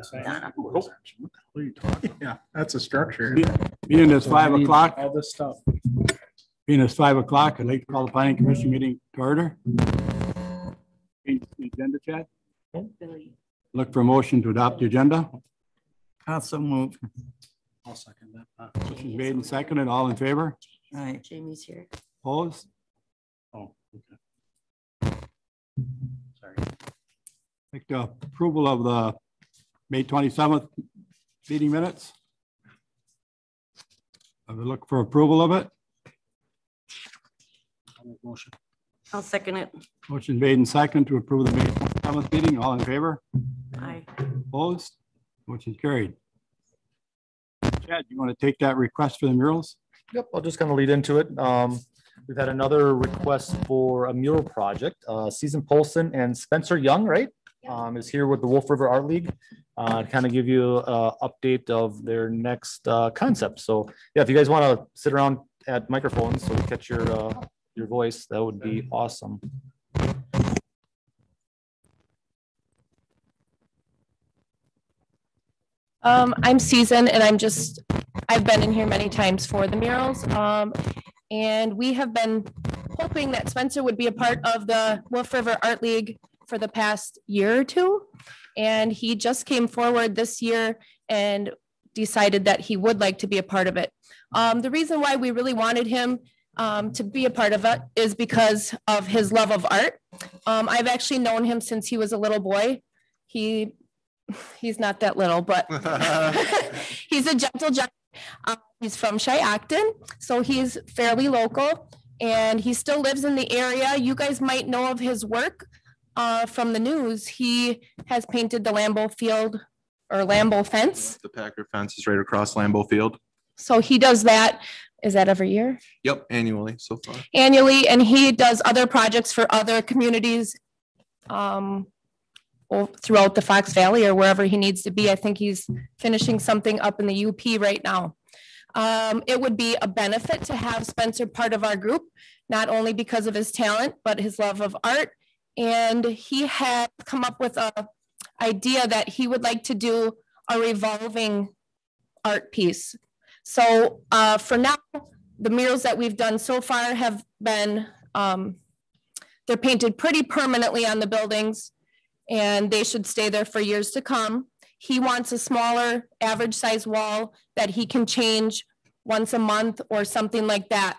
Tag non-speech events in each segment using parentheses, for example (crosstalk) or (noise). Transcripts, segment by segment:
Donna. What are you (laughs) talking? Yeah, that's a structure. Being it's five o'clock, All this stuff. being it's five o'clock, I'd like to call the planning commission meeting to order. Change the Agenda, Chad. Look for a motion to adopt the agenda. Also move. I'll second that. Uh, Motion made and seconded. All in favor? Right. Jamie's here. Opposed? Oh, okay. Sorry. Like the approval of the May twenty-seventh meeting minutes. I would look for approval of it. I'll Motion. I'll second it. Motion made and second to approve the May twenty-seventh meeting. All in favor? Aye. Opposed? Motion carried. Chad, you want to take that request for the murals? Yep, I'll just kind of lead into it. Um, we've had another request for a mural project. Uh, Susan Polson and Spencer Young, right? Um, is here with the Wolf River Art League. Uh, to kind of give you an update of their next, uh, concept. So, yeah, if you guys want to sit around at microphones so we catch your, uh, your voice, that would be awesome. Um, I'm Susan and I'm just, I've been in here many times for the murals. Um, and we have been hoping that Spencer would be a part of the Wolf River Art League for the past year or two. And he just came forward this year and decided that he would like to be a part of it. Um, the reason why we really wanted him um, to be a part of it is because of his love of art. Um, I've actually known him since he was a little boy. He he's not that little, but (laughs) (laughs) he's a gentle giant. Um, he's from Shiocton, so he's fairly local and he still lives in the area. You guys might know of his work uh, from the news. He has painted the Lambeau Field or Lambeau fence. The Packer fence is right across Lambeau Field. So he does that. Is that every year? Yep, annually so far. annually, and he does other projects for other communities um, throughout the Fox Valley or wherever he needs to be. I think he's finishing something up in the UP right now. Um, it would be a benefit to have Spencer part of our group, not only because of his talent, but his love of art. And he had come up with a idea that he would like to do a revolving art piece. So uh, for now, the murals that we've done so far have been, um, they're painted pretty permanently on the buildings and they should stay there for years to come. He wants a smaller, average size wall that he can change once a month or something like that.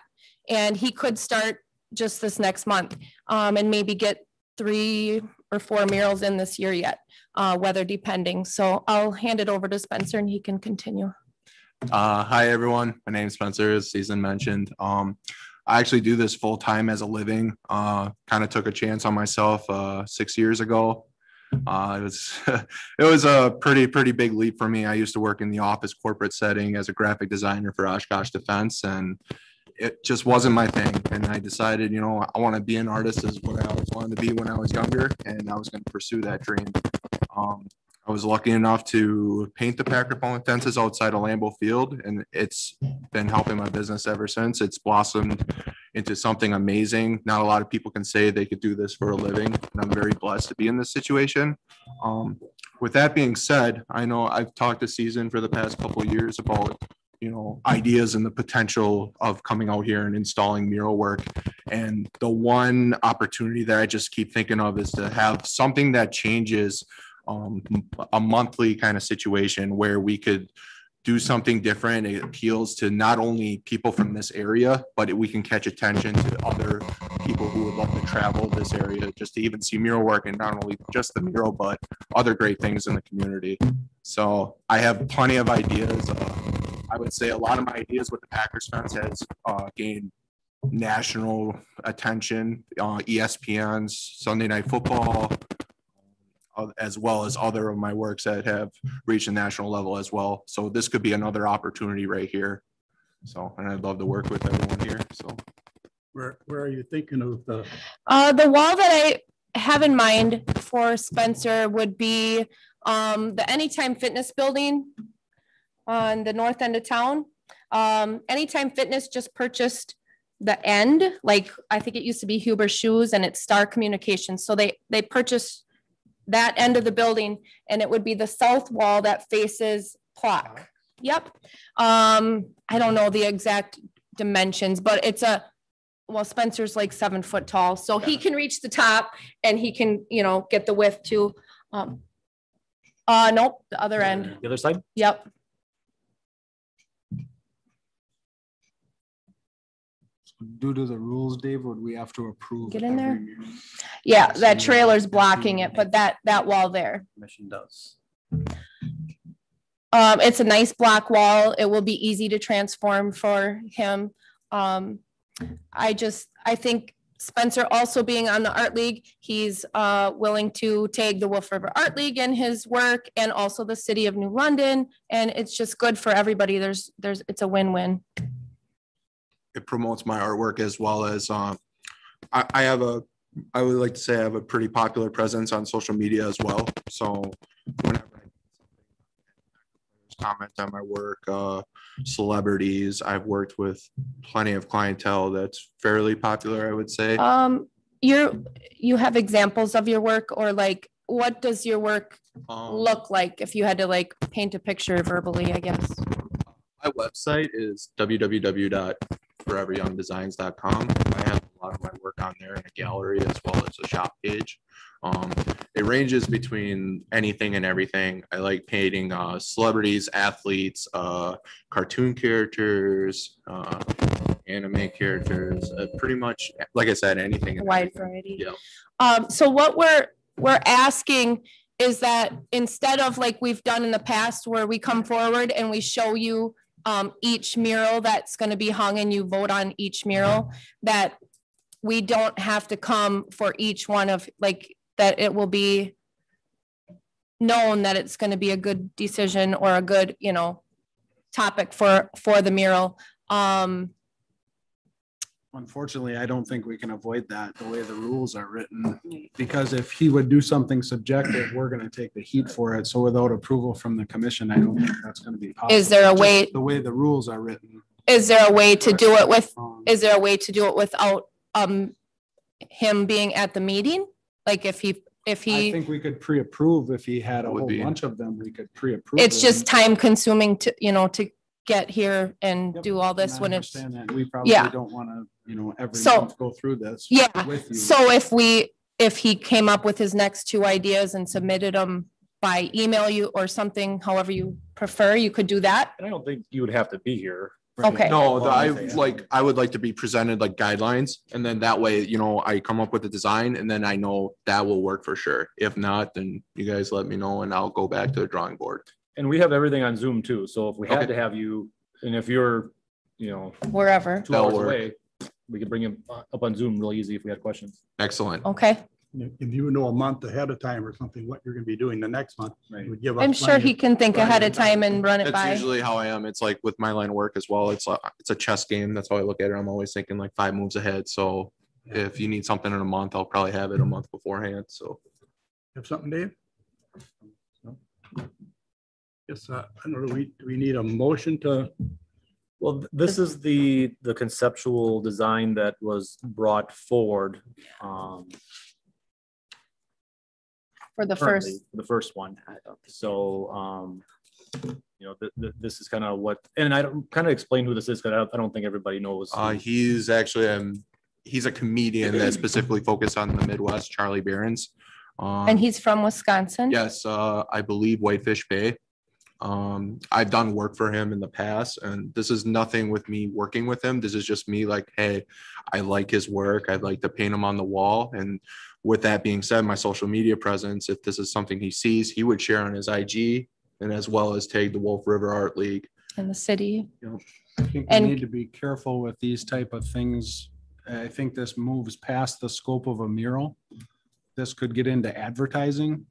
And he could start just this next month um, and maybe get three or four murals in this year yet, uh, weather depending. So I'll hand it over to Spencer and he can continue. Uh, hi, everyone. My name is Spencer, as Susan mentioned. Um, I actually do this full time as a living. Uh, kind of took a chance on myself uh, six years ago. Uh, it was (laughs) it was a pretty pretty big leap for me. I used to work in the office corporate setting as a graphic designer for Oshkosh Defense, and it just wasn't my thing. And I decided, you know, I want to be an artist is what I always wanted to be when I was younger, and I was going to pursue that dream. Um, I was lucky enough to paint the Packer Bowling fences outside of Lambeau Field, and it's been helping my business ever since. It's blossomed into something amazing. Not a lot of people can say they could do this for a living, and I'm very blessed to be in this situation. Um, with that being said, I know I've talked to Susan for the past couple years about you know ideas and the potential of coming out here and installing mural work and the one opportunity that i just keep thinking of is to have something that changes um, a monthly kind of situation where we could do something different. It appeals to not only people from this area, but we can catch attention to other people who would love to travel this area just to even see mural work and not only just the mural, but other great things in the community. So I have plenty of ideas. Uh, I would say a lot of my ideas with the Packers fans has uh, gained national attention. Uh, ESPN's Sunday Night Football, uh, as well as other of my works that have reached a national level as well. So this could be another opportunity right here. So, and I'd love to work with everyone here. So. Where, where are you thinking of the, Uh, the wall that I have in mind for Spencer would be, um, the Anytime Fitness Building on the north end of town. Um, Anytime Fitness just purchased the end, like, I think it used to be Huber Shoes and it's Star Communications. So they, they purchased that end of the building, and it would be the south wall that faces Plock. Yep. Um, I don't know the exact dimensions, but it's a, well, Spencer's like seven foot tall, so he can reach the top and he can, you know, get the width to, um, uh, nope, the other end. The other side? Yep. Due to the rules, Dave, would we have to approve? Get in there. every mural? Yeah, that trailer's blocking it, but that, that wall there. Commission does. Um, it's a nice block wall. It will be easy to transform for him. Um, I just, I think Spencer also being on the Art League, he's, uh, willing to take the Wolf River Art League in his work and also the city of New London. And it's just good for everybody. There's, there's, it's a win-win. It promotes my artwork as well as um I, I have a I would like to say I have a pretty popular presence on social media as well. So whenever I comment on my work, uh celebrities, I've worked with plenty of clientele that's fairly popular, I would say. Um, you're, you have examples of your work or like, what does your work Um, look like if you had to like paint a picture verbally, I guess? My website is www.foreveryoungdesigns.com. I have a lot of my work on there in a gallery as well as a shop page. Um, it ranges between anything and everything. I like painting uh, celebrities, athletes, uh, cartoon characters, uh, anime characters, uh, pretty much, like I said, anything. Wide everything. variety. Yeah. Um, so what we're, we're asking is that instead of like we've done in the past where we come forward and we show you um, each mural that's gonna be hung and you vote on each mural, that we don't have to come for each one of, like, that it will be known that it's gonna be a good decision or a good, you know, topic for, for the mural. Um, Unfortunately, I don't think we can avoid that the way the rules are written. Because if he would do something subjective, we're gonna take the heat for it. So without approval from the commission, I don't think that's gonna be possible. Is there a Just way- The way the rules are written. is there a way to do it with um, is there a way to do it without um him being at the meeting? Like if he, if he I he, think we could pre-approve if he had a Would whole be- bunch of them, we could pre-approve. it's them. just time consuming to, you know, to get here and Yep, do all And this I when it's. understand that. We probably Yeah. don't wanna, you know, every So- month go through this. Yeah, With you. so if we, if he came up with his next two ideas and submitted them by email you or something, however you prefer, you could do that. And I don't think you would have to be here. Right. Okay. No, the- I like, I would like to be presented like guidelines and then that way, you know, I come up with a design and then I know that will work for sure. If not, then you guys let me know and I'll go back to the drawing board. And we have everything on Zoom too. So if we had Okay. to have you, and if you're, you know, Wherever, two That'll hours work. away, we could bring him up on Zoom real easy if we had questions. Excellent. okay. If you know a month ahead of time or something, what you're gonna be doing the next month, it would give. I'm sure he of- can think ahead of time and run it That's by. usually how I am. It's like with my line of work as well. It's a, it's a chess game. That's how I look at it. I'm always thinking like five moves ahead. So if you need something in a month, I'll probably have it a month beforehand. So. Have something, Dave? Yes, uh, I don't know, we, do we need a motion to, Well, this is the, the conceptual design that was brought forward. um, For the currently, first, for The first one. So, um, you know, th- th- this is kind of what, and I don't, kind of explain who this is, because I don't, I don't think everybody knows. who- Uh, he's actually, um, he's a comedian that (clears throat) specifically focused on the Midwest, Charlie Berens. Um, and he's from Wisconsin? Yes, uh, I believe Whitefish Bay. Um, I've done work for him in the past and this is nothing with me working with him. This is just me like, hey, I like his work. I'd like to paint him on the wall. And with that being said, my social media presence, if this is something he sees, he would share on his IG and as well as tag the Wolf River Art League. In the city. I think we need to be careful with these type of things. I think this moves past the scope of a mural. This could get into advertising.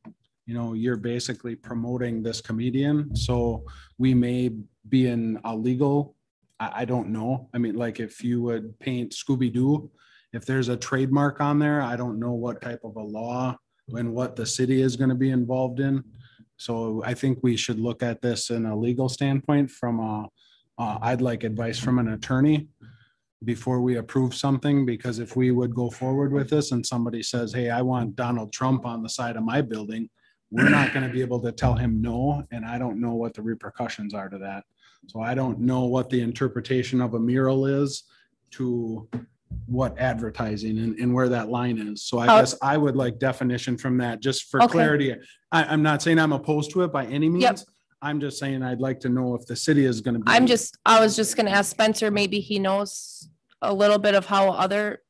You know, you're basically promoting this comedian, so we may be in a legal, I, I don't know. I mean, like if you would paint Scooby-Doo, if there's a trademark on there, I don't know what type of a law and what the city is gonna be involved in. So I think we should look at this in a legal standpoint from a uh, I'd like advice from an attorney. before we approve something, because if we would go forward with this and somebody says, hey, I want Donald Trump on the side of my building, we're not gonna be able to tell him no, and I don't know what the repercussions are to that. So I don't know what the interpretation of a mural is to what advertising and, and where that line is. So I How- guess I would like definition from that, just for Okay. clarity. I, I'm not saying I'm opposed to it by any means. I'm just saying I'd like to know if the city is gonna. be I'm just, I was just gonna ask Spencer, maybe he knows a little bit of how other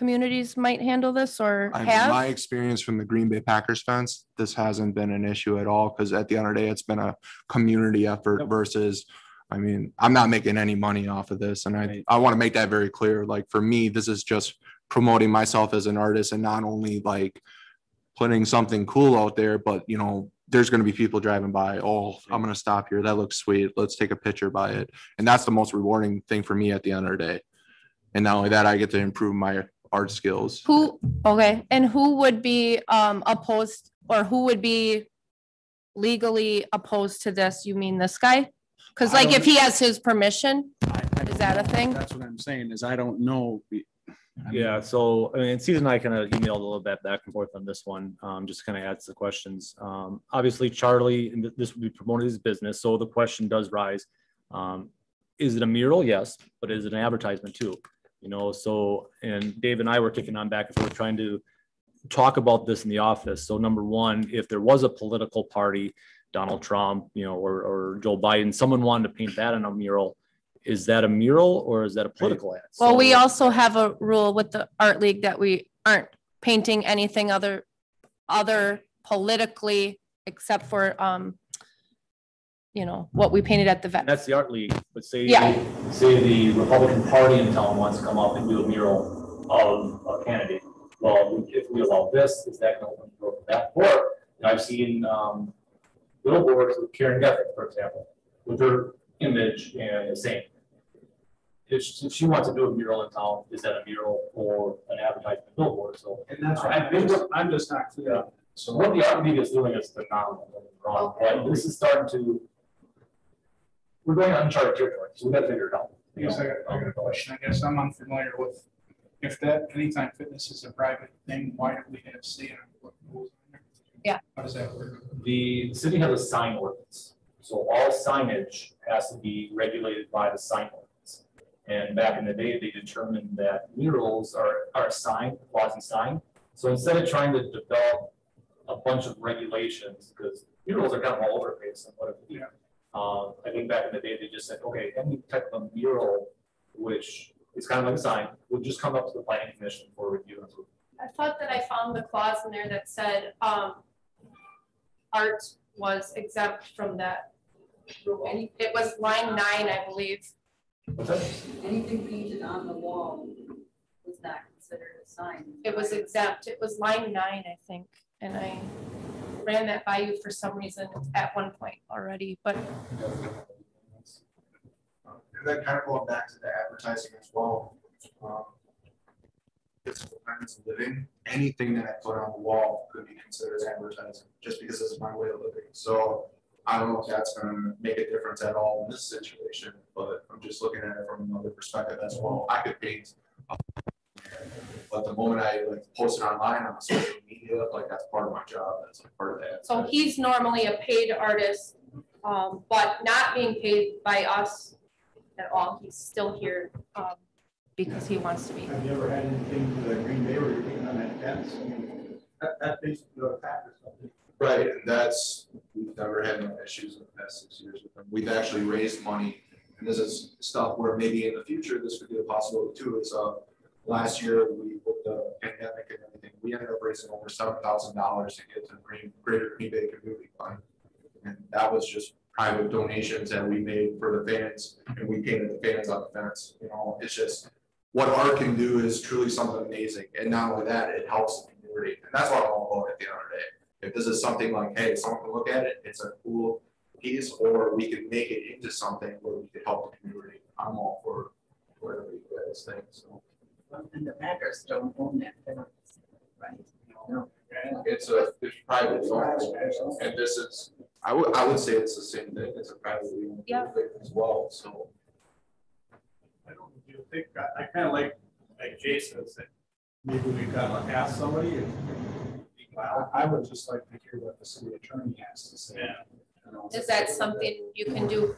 communities might handle this or I mean, my experience from the Green Bay Packers fence, this hasn't been an issue at all, because at the end of the day, it's been a community effort Yep. versus, I mean, I'm not making any money off of this, and I, Right. I want to make that very clear, like, for me, this is just promoting myself as an artist and not only like putting something cool out there, but you know, there's gonna be people driving by, oh, I'm gonna stop here, that looks sweet, let's take a picture by it, and that's the most rewarding thing for me at the end of the day. And not only that, I get to improve my art skills. Who, okay, and who would be um opposed or who would be legally opposed to this? You mean this guy? Cause I like if don't- he has his permission, I- I Is that a thing? That's what I'm saying, is I don't know. I mean, Yeah, so, I mean, Susan and I kind of emailed a little bit back and forth on this one, um, just kind of adds the questions. Um, obviously Charlie, and th- this would be promoted his business, so the question does rise. Um, is it a mural? Yes, but is it an advertisement too? You know, so, and Dave and I were kicking on back and forth trying to talk about this in the office. So number one, if there was a political party, Donald Trump, you know, or, or Joe Biden, someone wanted to paint that on a mural, is that a mural or is that a political ad? well, we also have a rule with the art league that we aren't painting anything other, other politically, except for um, you know, what we painted at the vet. That's the art league, but say, Yeah. say the Republican Party in town wants to come up and do a mural of a candidate. Well, if we allow this, is that going to open the door for that? Or I've seen, um, billboards with Karen Geffen, for example, with her image and the same. If, she- if she wants to do a mural in town, is that a mural or an advertisement billboard? So. And that's, I think what- I'm just not clear. So what the art league is doing is phenomenal, don't get me wrong, but this is starting to. We're going uncharted territory, so we gotta figure it out. I guess I got, I got a question. I guess I'm unfamiliar with, if that Anytime Fitness is a private thing, why do we have say on what goes on there? Yeah. How does that work? The city has a sign ordinance, so all signage has to be regulated by the sign ordinance. And back in the day, they determined that murals are, are a sign, quasi sign. So instead of trying to develop a bunch of regulations, because murals are kind of all over the place and what if, Yeah. Um, I think back in the day, they just said, okay, any type of mural, which is kind of like a sign, would just come up to the planning commission for review and approval. I thought that I found the clause in there that said, um, art was exempt from that. rule. It was line nine, I believe. What's that? Anything painted on the wall was not considered a sign. It was exempt. It was line nine, I think, and I ran that by you for some reason at one point already, but And then kind of going back to the advertising as well. um, of living, anything that I put on the wall could be considered advertising, just because this is my way of living. So I don't know if that's gonna make a difference at all in this situation, but I'm just looking at it from another perspective as well. I could paint. a- But the moment I like post it online on social media, like that's part of my job, that's like part of that. so he's normally a paid artist, um, but not being paid by us at all. He's still here, um, because he wants to be. Have you ever had anything with the Green Bay where you're taking on that fence? I mean, That, that basically a fact or something. Right, and that's, we've never had no issues in the past six years with them. We've actually raised money. And this is stuff where maybe in the future, this could be a possibility too. It's, uh, last year, we, with the pandemic and everything, we ended up raising over seven thousand dollars to get to the Greater Green Bay Community Fund. And that was just private donations that we made for the fans, and we painted the fans on the fence, you know, it's just. What art can do is truly something amazing, and not only that, it helps the community, and that's what I'm all about at the end of the day if this is something like, hey, someone can look at it, it's a cool piece, or we can make it into something where we could help the community. I'm all for whatever you guys think, so. And the Packers don't own that fence, right? No. It's a, it's private, owned, and this is, I would, I would say it's the same thing, it's a privately owned Yeah. as well, so. I don't, do you think, I, I kind of like, like Jason said, maybe we gotta ask somebody if. Well, I would just like to hear what the city attorney has to say. Yeah. You know, Is that something you can do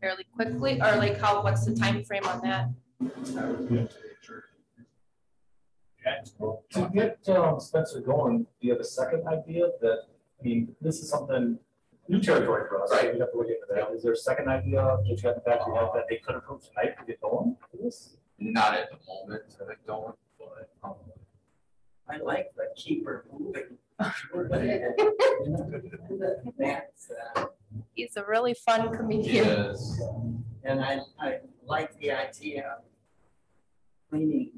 fairly quickly, or like how, what's the time frame on that? I would be up to the attorney. To get um, Spencer going, do you have a second idea that, I mean, this is something, new territory for us, right? We have to look into that. Is there a second idea that you have in the back of your that they could approve tonight to get going for this? Not at the moment, I don't, but, um, I like the keeper moving. That's, uh, He's a really fun comedian. yes. And I, I like the idea of cleaning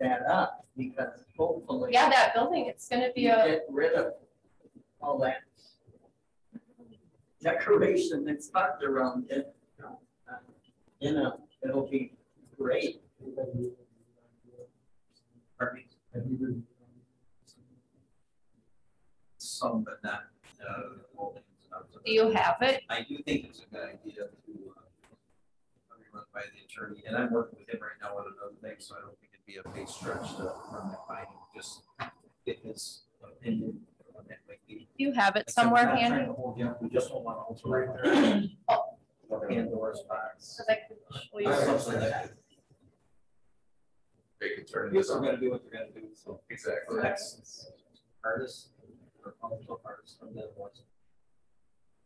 that up because hopefully. Yeah, that building, it's gonna be a, Get rid of all that decoration that's tucked around it. Uh, You know, it'll be great. Some, but not, uh, do you have it? I do think it's a good idea to, uh, run by the attorney, and I'm working with him right now on another thing, so I don't think it'd be a big stretch to run that by him, just get his opinion on that might be. Do you have it Like I said, we're somewhere not handy? hold you We just don't want to alter you right there. (clears throat) Pandora's box. 'Cause I could show you. Something that- They could turn People this are on. gonna do what they're gonna do, so. Exactly. That's artists, or functional artists from the ones.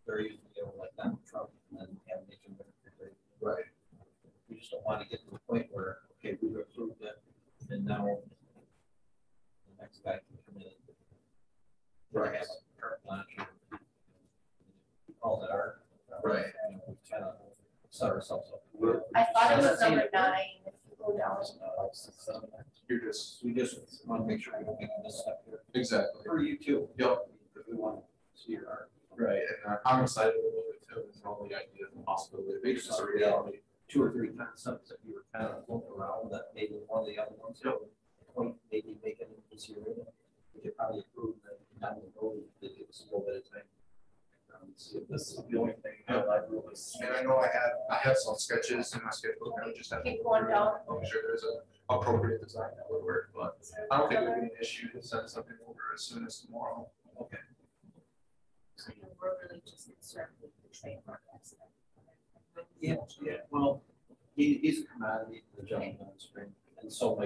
They're usually, you know, like Donald Trump and then have nature. Right. We just don't want to get to the point where, okay, we've approved it, and now. The next guy can come in. Right. Have a carte blanche. We Call it art. Right. You know, we kind of set ourselves up. We're- I thought it was number nine. You go down. Six, seven. You're just, We just want to make sure we don't get this stuff here. exactly. For you too. Yep. Because we want to see your art. Right, and I'm excited a little bit too, it's all the idea and possibility, it's just a reality. Two or three concepts that you were kind of looking around that maybe one of the other ones, you know, point maybe making it this year. We could probably approve that down the road, they give us a little bit of time. Um, See this is the only thing that I really. see. And I know I have, I have some sketches in my sketchbook, I just have. to Keep going down. I'm sure there's a appropriate design that would work, but I don't think it'd be an issue to send something over as soon as tomorrow. Okay. So We're really just concerned with the trademark aspect. Yeah, yeah, well, he, he's a commodity, the gentleman on the and so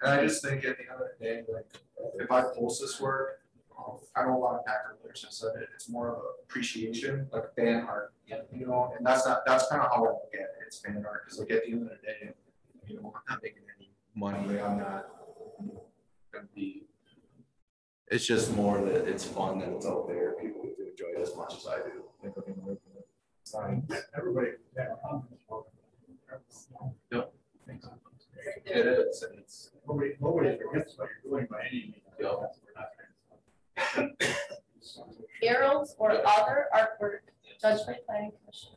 And I just think at the end of the day, like, if I post this work, I know a lot of Packer players have said it, it's more of appreciation, like fan art. Yeah. You know, and that's not, that's kind of how I look at it, it's fan art, because like at the end of the day, you know, I'm not making any money, I'm not gonna be. It's just more that it's fun and it's out there, people get to enjoy it as much as I do. Like, looking at it, Sign. Everybody. yeah, Yep. It is, and it's, Nobody, nobody forgets what you're doing by any means. Yeah. We're not trying to- Murals or other artwork judged by planning commission.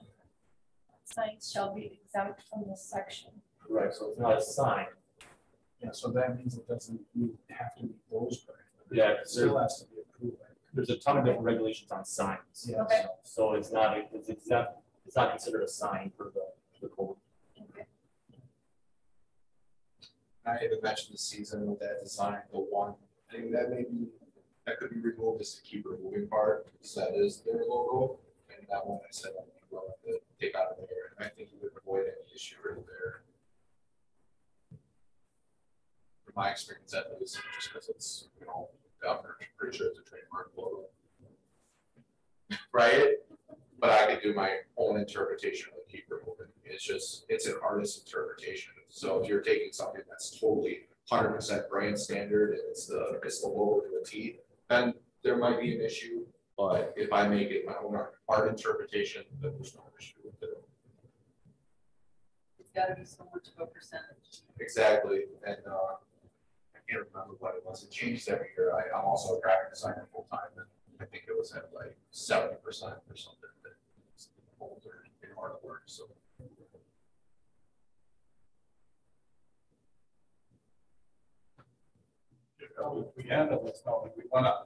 Signs shall be exempt from this section. Right, so it's not a sign. Yeah, so that means it doesn't have to meet those. criteria. Yeah, It Still has to be approved. There's a ton of different regulations on signs. Yeah, Okay. so- So it's not, it's exempt, it's not considered a sign for the, the code. I had mentioned the season with that design, the one, I think that may be, that could be removed as the keep removing part, because that is their logo. And that one I said, I'd be willing to take out of there, and I think you would avoid any issue right there. From my experience, that is just because it's, you know, I'm pretty sure it's a trademark logo. Right? But I could do my own interpretation of the keep removing. It's just, it's an artist's interpretation. So if you're taking something that's totally hundred percent brand standard, and it's the, it's the logo to a T, then there might be an issue. But if I make it my own art- art interpretation, then there's no issue with it. It's gotta be so much of a percentage. Exactly, and, uh, can't remember what it was, it changes every year, I, I'm also a graphic designer full time, and I think it was at like seventy percent or something. that it's Older in work. so. If we have it, let's know, if we wanna,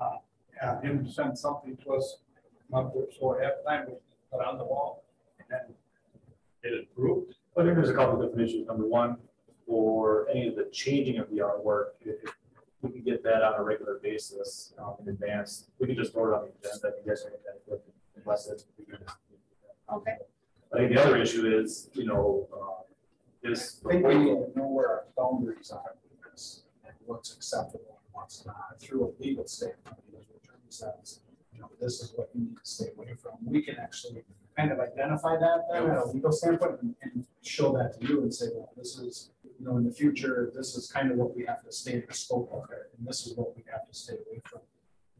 uh, have him send something to us a month or so ahead of time, we put on the wall and then it approved. I think there's a couple of different issues. Number one, for any of the changing of the artwork, if if we could get that on a regular basis um, in advance, we could just throw it on the agenda. if You guys are gonna unless it's. Okay. I think the other issue is, you know, uh, this. I think we need to know where our boundaries are with this, and what's acceptable and what's not, through a legal statement. because the attorney says, You know, this is what you need to stay away from. We can actually kind of identify that then at a legal standpoint and, and show that to you and say, well, this is, you know, in the future, this is kind of what we have to stay in the scope of it, and this is what we have to stay away from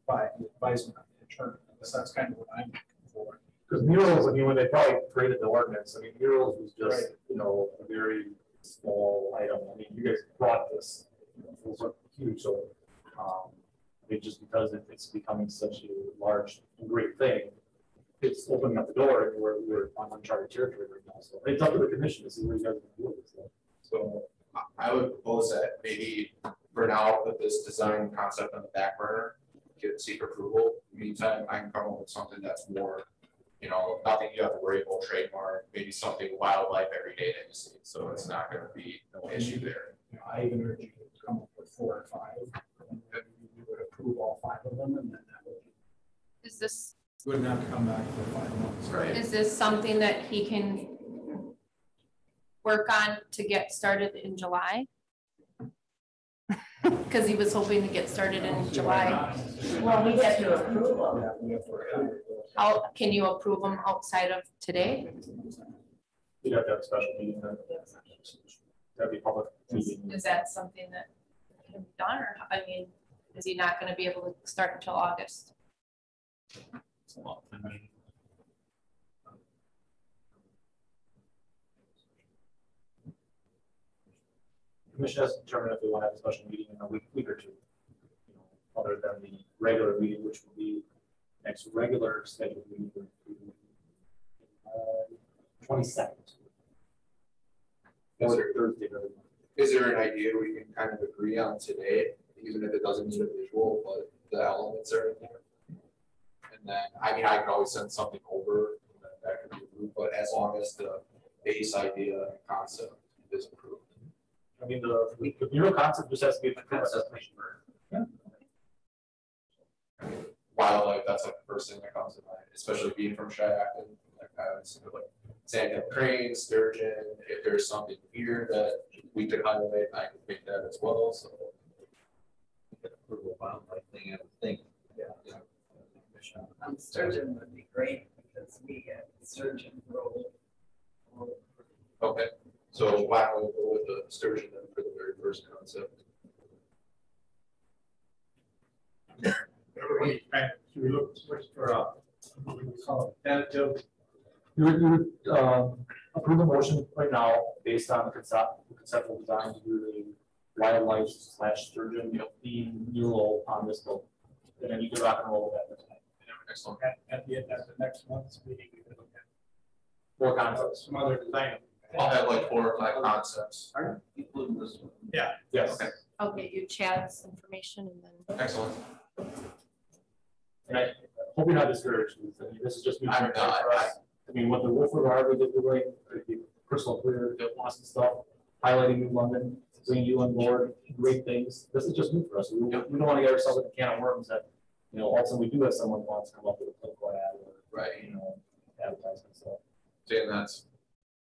by the advisement of the attorney. Because that's kind of what I'm looking for. Because murals, I mean, when they probably created the ordinance, I mean, murals was just, you know, a very small item. I mean, you guys brought this, you know, it was huge, so. um, I mean, just because it- it's becoming such a large, and great thing, it's opening up the door and we're, we're on uncharted territory right now. So it's up to the commission to see what you guys can do with this. so. So I- I would propose that maybe for now, put this design concept on the back burner, get seek approval. In the Meantime, I can come up with something that's more, you know, nothing you have to worry about trademark, maybe something wildlife every day that you see. So it's not gonna be no issue there. You know, I even urge you to come up with four or five. and then You would approve all five of them and then that would, be Is this, wouldn't to come back for five months. Right. is this something that he can work on to get started in July? (laughs) Because he was hoping to get started in July. Well, we have to approve them. Yeah, we have to approve it. How, can you approve them outside of today? You'd have to have a special meeting then. That'd be public meeting. Is that something that can be done, or, I mean, is he not gonna be able to start until August? Commission has to determine if we want to have a special meeting in a week, week or two. you know, Other than the regular meeting, which will be next regular scheduled meeting. Uh, Twenty second. Is there- Thursday. Is there an idea we can kind of agree on today, even if it doesn't need a visual, but the elements are in there? And then, I mean, I could always send something over, and then that could be approved, but as long as the base idea and concept is approved. I mean, the, the mural concept just has to be approved by the commission. Wildlife, that's like the first thing that comes to mind, especially being from Shiocton, like, I would think like sand crane, sturgeon, if there's something here that we could highlight, I could make that as well, so. Approval wildlife thing, I would think. Yeah. Um, Sturgeon would be great because we get surgeon role. Okay, so why don't we go with the sturgeon then for the very first concept? Everybody, kind should we look, switch for, uh, what do we call it, tentative You would, you would, um, approve the motion right now based on the concept, conceptual design to do the wildlife slash sturgeon theme mural on this building. And then you can rock and roll with that. Excellent. at, at the, at the next month's meeting. we can look at More concepts. Some other design. I'll have like four or five concepts. Including this one. Yeah. Yes. Okay. I'll get you Chad's information and then. Excellent. And I hope you're not discouraged. I mean, this is just. new I'm not. for us. I mean, what the Wolf River Harbor did doing, the personal career, the awesome stuff, highlighting New London, bringing you on board, great things. This is just new for us. We, we don't want to get ourselves in a can of worms that, you know, all of a sudden we do have someone who wants to come up with a political ad or, Right. you know, advertising, so. And that's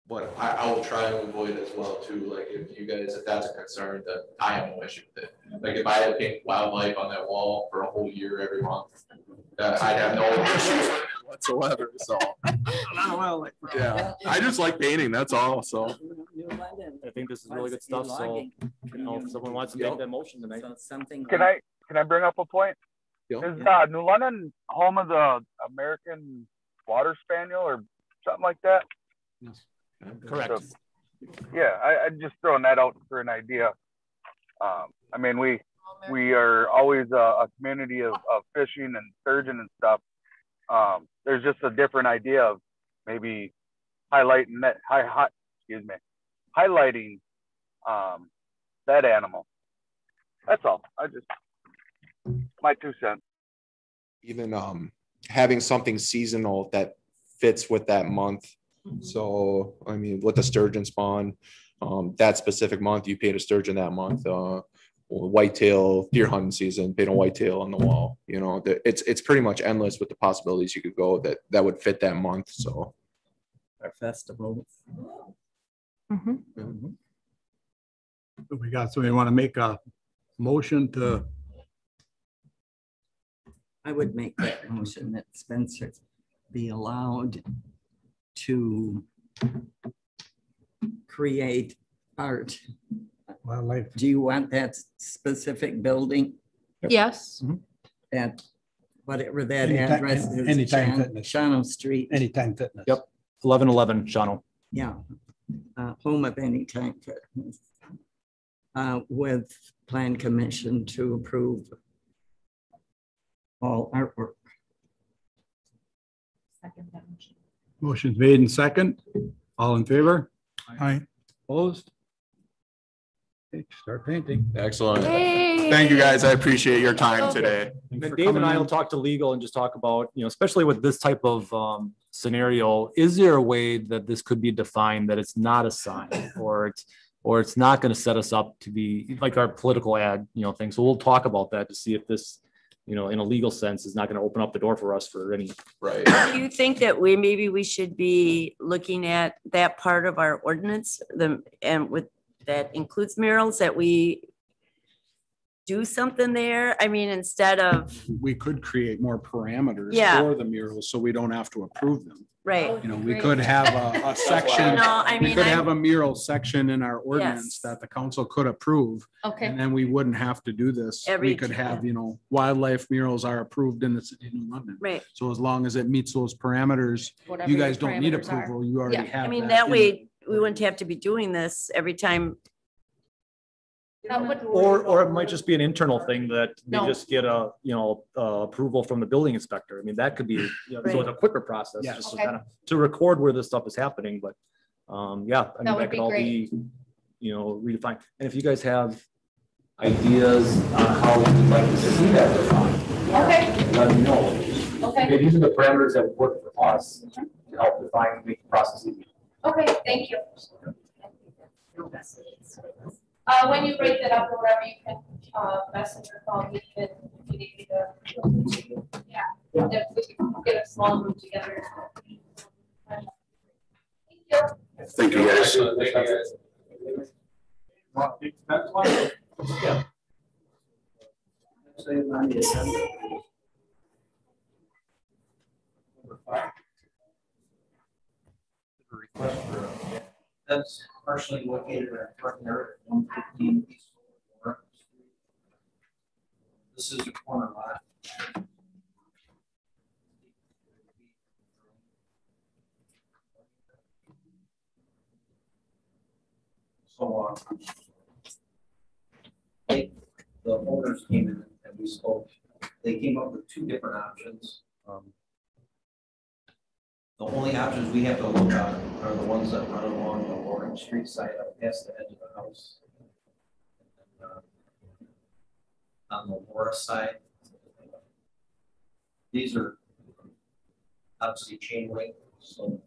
what I, I will try and avoid as well too, like if you guys, if that's a concern, that I have no issue with it. Like if I had to paint wildlife on that wall for a whole year every month, that I'd have no (laughs) issues with it whatsoever, so. Yeah, I just like painting, that's all, so. I think this is really good stuff, so, you know, if someone wants to make that motion tonight. Something. Can I, can I bring up a point? Yeah. Is uh, New London home of the American Water Spaniel or something like that? Correct. Yeah, I, I'm just throwing that out for an idea. Um, I mean, we we are always a, a community of, of fishing and sturgeon and stuff. Um, there's just a different idea of maybe highlighting that high hot excuse me highlighting um, that animal. That's all. I just my two cents. even um having something seasonal that fits with that month. So, I mean, with the sturgeon spawn, um, that specific month, you paid a sturgeon that month, uh, whitetail deer hunting season, paid a whitetail on the wall, you know, that it's, it's pretty much endless with the possibilities you could go that, that would fit that month, so. Our festival. Mhm. So We got, so we want to make a motion to, I would make that motion that Spencer be allowed to create art. wildlife, Do you want that specific building Yes, at whatever that Anytime- address is? Anytime Shan- Fitness. Shawano Street. anytime fitness. Yep. Eleven eleven, Shawano. Yeah, uh, home of Anytime Fitness. Uh, with plan commission to approve all artwork. Second that motion. Motion's made in second. All in favor? Aye. Opposed? Okay, Start painting. Excellent. Hey. Thank you, guys. I appreciate your time today. And for Dave and I will talk to legal and just talk about, you know, especially with this type of um scenario, is there a way that this could be defined that it's not a sign or it's or it's not going to set us up to be like our political ad, you know, thing. So we'll talk about that to see if this, you know, in a legal sense is not going to open up the door for us for any. Right. Do you think that we, maybe we should be looking at that part of our ordinance, the, and with, that includes murals, that we do something there? I mean, instead of, We could create more parameters Yeah. for the murals, so we don't have to approve them. Right, You know, we could have a, a (laughs) section, No, I we mean, could I'm- have a mural section in our ordinance Yes. that the council could approve. okay. And then we wouldn't have to do this. Every We could have, you know, wildlife murals are approved in the city of New London. right. So as long as it meets those parameters, Whatever you your guys don't need parameters are. approval. You already Yeah, have. I mean, that in- way, we wouldn't have to be doing this every time. That would- Or, or it might just be an internal thing that they No. just get a, you know, uh, approval from the building inspector. I mean, that could be, you know, so it's a quicker process, Yes. just to Okay. kind of, to record where this stuff is happening, but, um, yeah. I mean, That would could be all great. You know, redefined. And if you guys have ideas on how you'd like to see that defined, Okay, let me know. okay, These are the parameters that work for us to help define, make the process easier. okay, thank you. Uh, when you break that up or whatever, you can, uh, message or call me if you need to. Yeah, if we can get a small group together. Thank you. Thank you, guys. That's one. Yeah. Say it on the agenda. Number five. request for, a- that's partially located at partner one fifteen East. Warren Street. This is a corner lot. So, uh, they, the owners came in and we spoke, they came up with two different options. Um, the only options we have to look at are the ones that run along the Warren Street side up past the edge of the house. And, uh, On the Laurel side. These are obviously chain link, so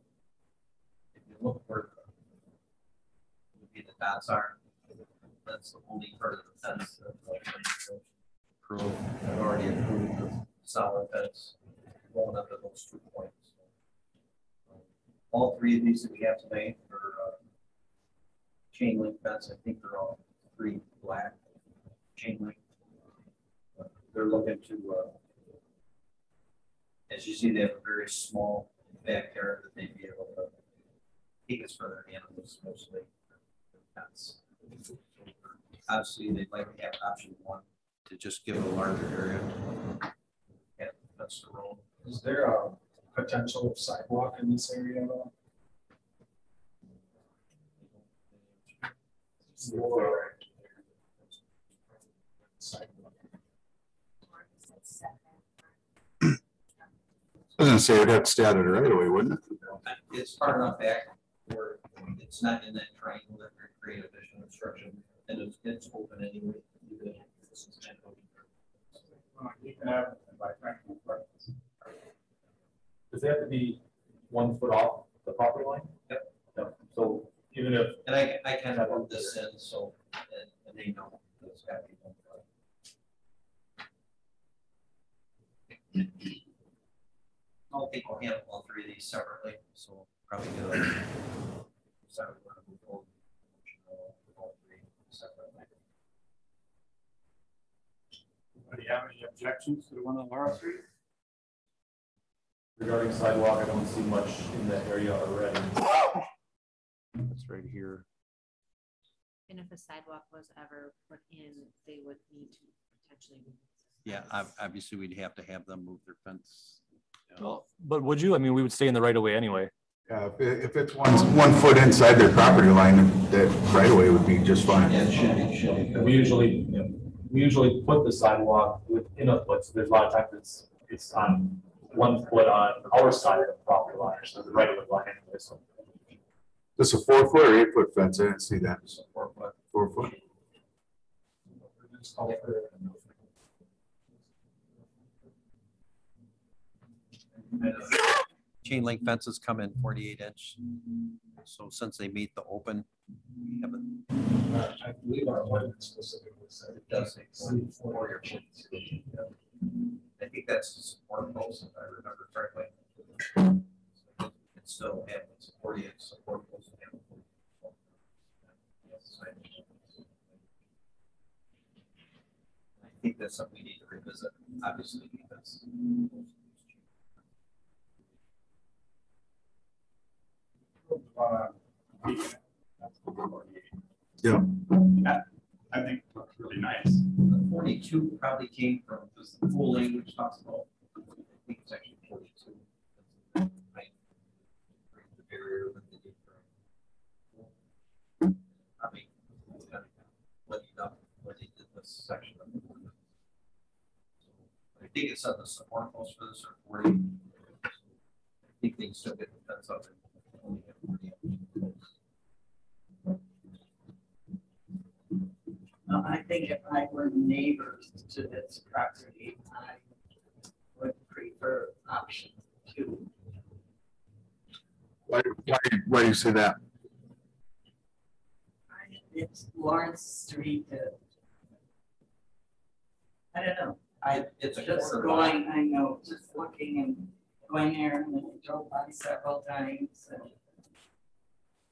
if you look where would be the dots are, that's the only part of the fence that the approved, I've already approved the solid fence going up to those two points. All three of these that we have tonight are uh, chain link fence. I think they're all three black chain link. Uh, They're looking to, uh, as you see, they have a very small backyard that they'd be able to keep us for their animals mostly. That's Obviously, they'd like to have option one to just give a larger area. Yeah, that's the role. Is there a potential sidewalk in this area at all? I was gonna say, it'd have to stay out of the right away, wouldn't it? It's far enough back where it's not in that triangle that could create a visual obstruction, and it's, it's open anyway. even if it's- You can have, by right, they have to be one foot off the property line? Yep. Yep. So even if, And I, I kind of wrote this in, so, and, and they know it's got to be one foot. I'll think we'll handle all three of these separately, so probably do it. separate one of them, all- all three separately. Do you have any objections to the one on Laurel Street? Regarding sidewalk, I don't see much in that area already. That's right here. And if a sidewalk was ever put in, they would need to potentially. move Yeah, ob- obviously, we'd have to have them move their fence. Well, But would you? I mean, we would stay in the right of way anyway. Yeah, if, it- if it's one, one foot inside their property line, that right away would be just fine. Yeah, it should be, should be. And we usually, you know, we usually put the sidewalk within a foot, so there's a lot of times it's, it's on one foot on our side of the property line, so the right of the line anyway, so. This a four foot or eight foot fence? I didn't see that. Four foot. Four foot. Just call for- Chain link fences come in forty-eight inch. So since they meet the open, we haven't. Uh, I believe our ordinance specifically said It does say exceed four four year inches. I think that's the support post, if I remember correctly. It still has forty inch support post. I think that's something we need to revisit, obviously, because. Uh, Yeah. I think looks really nice. The Forty-two probably came from, because the full language talks about, I think it's actually forty-two. Right. The barrier that they did for- I mean, let you know what this section of the ordinance. I think it said the support posts for this are forty. I think they still get the fence up. and only have 40 inch posts. Well, I think if I were neighbors to this property, I would prefer option two. Why, why, why do you say that? It's Lawrence Street. uh, I don't know, I It's a just quarter mile. going, I know, just looking and going there and then I drove by several times and.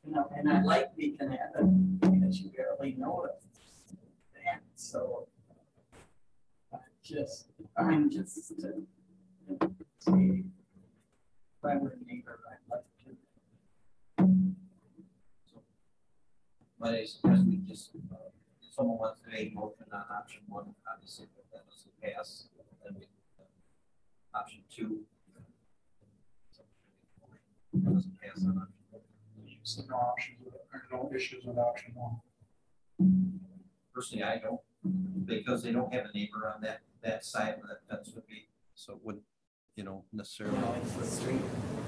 You know, and I like Beacon Avenue because you barely know it. And so. I just, I'm just. uh, see, If I were a neighbor, I'd like to. But I suggest we just, uh, if someone wants to make a motion on option one, obviously, that doesn't pass, then we, uh, option two. Doesn't pass on. So no options, or no issues with option one. Personally, I don't, because they don't have a neighbor on that, that side where that fence would be, so it wouldn't, you know, necessarily. No, it's the street.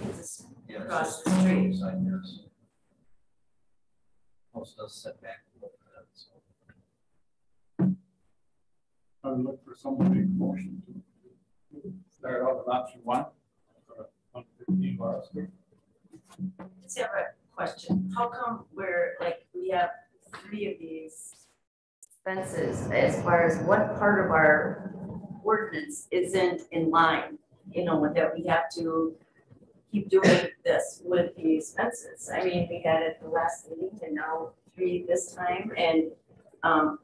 It's Yeah, across just the street. Side there, so. Most does set back a little bit, so. I would look for someone to make a motion to start out with option one. for One fifteen Laurel Street. Just have a question. How come we're, like, we have three of these fences as far as what part of our ordinance isn't in line? You know, that we have to keep doing this with these fences. I mean, we had it the last meeting and now three this time and, um,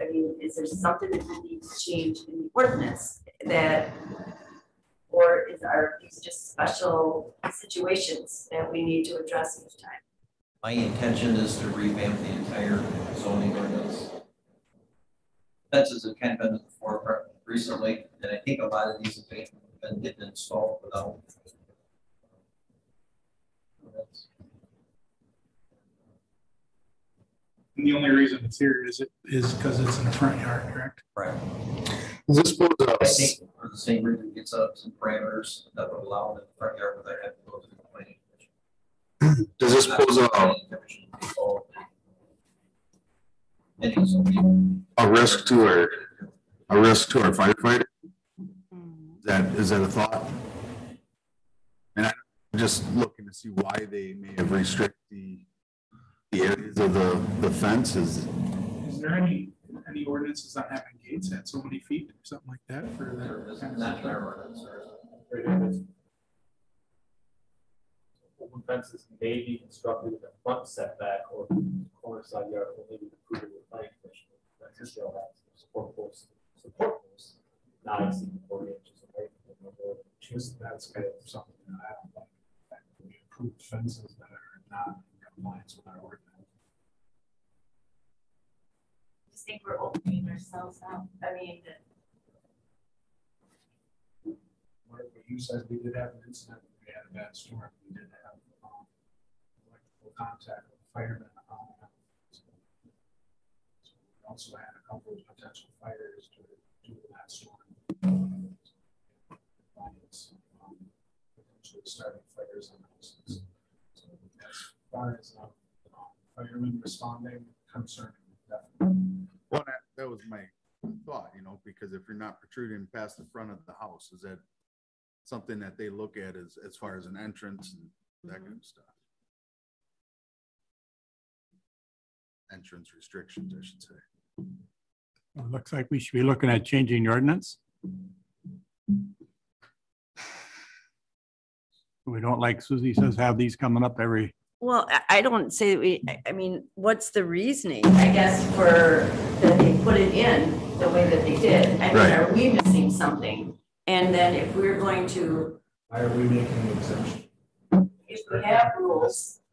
I mean, is there something that we need to change in the ordinance that or is are these just special situations that we need to address each time? My intention is to revamp the entire zoning ordinance. Fences have kind of been at the forefront recently, and I think a lot of these have been been getting installed without. And the only reason it's here is it is because it's in the front yard, correct? Right. Is this supposed to, I think for the same reason, it gets up some parameters that would allow them in the front yard without having to go to the planning. commission. (clears throat) does this pose a, Planning commission would be all- Any zoning. A risk to our, a risk to our firefighter? Is that, is that a thought? And I'm just looking to see why they may have restricted the, the areas of the, the fence is, there any, any ordinances on having gates at so many feet, or something like that for that? our ordinance, or- Open fences may be constructed in the front setback or corner side yard only with approval of the planning commission. Fences shall have support posts, support posts, not exceeding forty inches in height. and no more than two Just that's kind of something that I don't like. that We approve fences that are not in compliance with our ordinance. Just think we're opening ourselves up. I mean, What you said, we did have an incident, we had a bad storm, we did have, electrical contact with firemen on that. So We also had a couple of potential fires to, to that storm. Um, Potentially starting fires on houses. So as far as, um, firemen responding, concerning, definitely. well, that, that was my thought, you know, because if you're not protruding past the front of the house, is that something that they look at as, as far as an entrance and that kind of stuff? Entrance restrictions, I should say. Well, it Looks like we should be looking at changing the ordinance. We don't like Susie says have these coming up every, Well, I, I don't say, that we, I, I mean, what's the reasoning, I guess, for, that they put it in the way that they did? I mean, Right. are we missing something? And then if we're going to, Why are we making an exception? if we have rules, should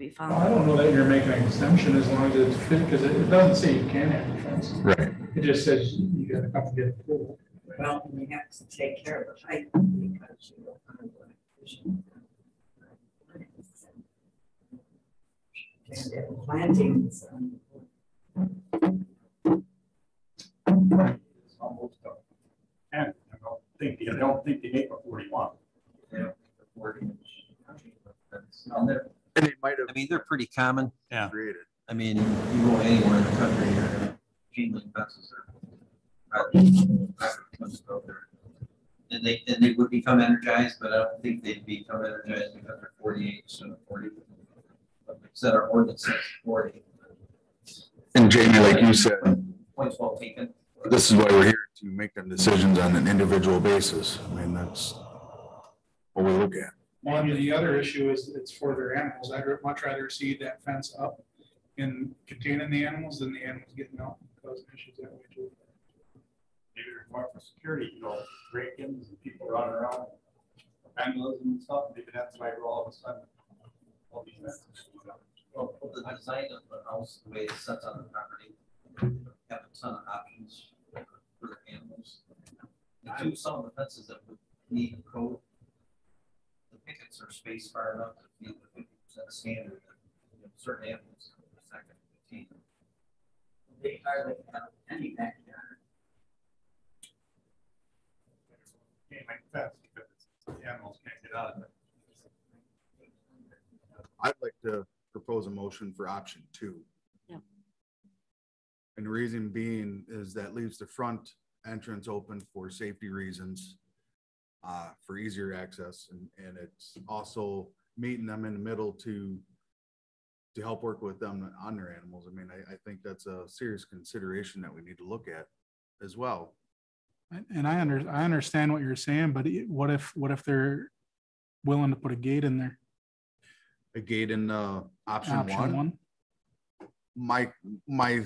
be Well, I followed. don't know that you're making an exemption as long as it's fit, because it, it doesn't say you can have a fence. Right. It just says you gotta come get approval. Well, we have to take care of the height because you don't want to. And if plantings. almost, uh, and I don't think, I don't think they make a forty-one. Yeah. Forty. No, they're- And they might have I mean, they're pretty common. Yeah. created. I mean, you go anywhere in the country, you're gonna, chain link fences are. private- private fences out there. And they, and they would become energized, but I don't think they'd become energized because they're forty-eight, so forty. But like I Said our ordinance says forty. And Jamie, like you said, Points well taken. this is why we're here to make them decisions on an individual basis. I mean, that's what we look at. One, the other issue is it's for their animals. I'd much rather see that fence up and containing the animals than the animals getting out and causing issues that way too. Maybe require for security, you know, break-ins and people running around, vandalism and stuff, maybe that's why we're all of a sudden. all these fences, know. Well, the design of the house, the way it sets on the property, have a ton of options for the animals. The two, some of the fences that would need a code. The pickets are spaced far enough to meet the fifty percent standard that you know, certain animals are not gonna. They hardly have any backyard. Can't make fence because the animals can't get out of it. I'd like to propose a motion for option two. Yeah. And the reason being is that leaves the front entrance open for safety reasons. Uh, for easier access and, and it's also meeting them in the middle to. To help work with them on their animals. I mean, I, I think that's a serious consideration that we need to look at as well. And, and I under, I understand what you're saying, but what if, what if they're willing to put a gate in there? A gate in, uh, option Option one. one? my, my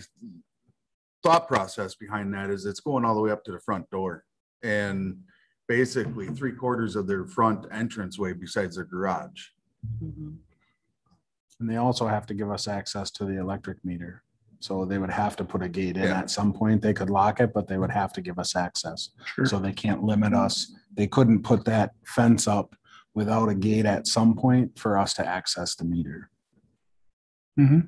thought process behind that is it's going all the way up to the front door. And basically three quarters of their front entranceway besides their garage. Mm-hmm. And they also have to give us access to the electric meter. So they would have to put a gate in Yeah. at some point. They could lock it, but they would have to give us access. Sure. So they can't limit us. They couldn't put that fence up without a gate at some point for us to access the meter. Mm-hmm.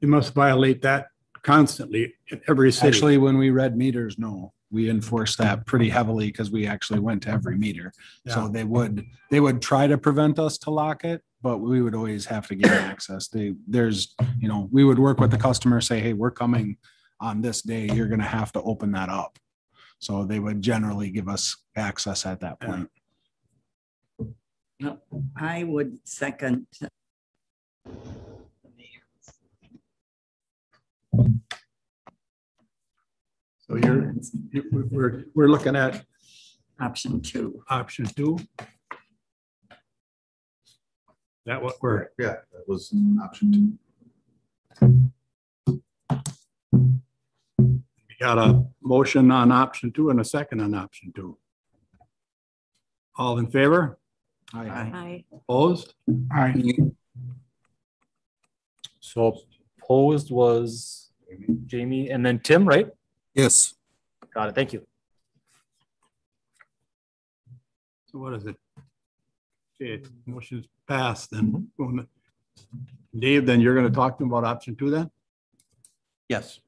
You must violate that constantly in every city. Actually, when we read meters, no, we enforced that pretty heavily because we actually went to every meter. So Yeah. they would, they would try to prevent us to lock it, but we would always have to get access. They, there's, you know, we would work with the customer, say, hey, we're coming on this day, you're gonna have to open that up. So they would generally give us access at that point. No, I would second. So you're, you- we're, we're looking at Option two. option two. That what we're, Yeah, that was option two. we got a motion on option two and a second on option two. All in favor? Aye. Opposed? Aye. So opposed was Jamie and then Tim, right? Yes. Got it. Thank you. So what is it? Okay, motion's passed then. Going to- Dave, then you're gonna talk to him about option two then? Yes.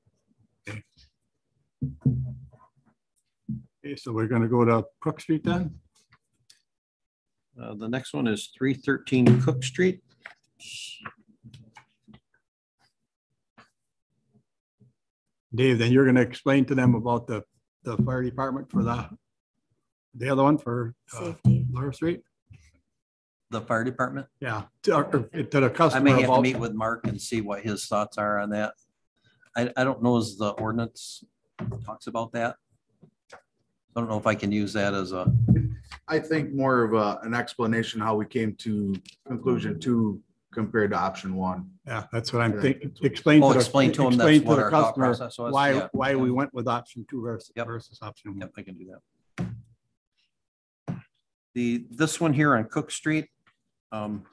Okay, so we're gonna go to Cook Street then? Uh, the next one is three thirteen Cook Street. Dave, then you're gonna explain to them about the, the fire department for the, the other one for uh, Laurel Street? The fire department. Yeah, to our- to the I customer may have to about, meet with Mark and see what his thoughts are on that. I, I don't know as the ordinance talks about that. I don't know if I can use that as a, I think more of a, an explanation how we came to conclusion two compared to option one. yeah, that's what I'm thinking. Explain Oh, to the. explain to 'em that's explain to what the our thought customer process was, Why, yeah, why we yeah. went with option two versus, Yep. versus option one. yep, I can do that. The, this one here on Cook Street, um,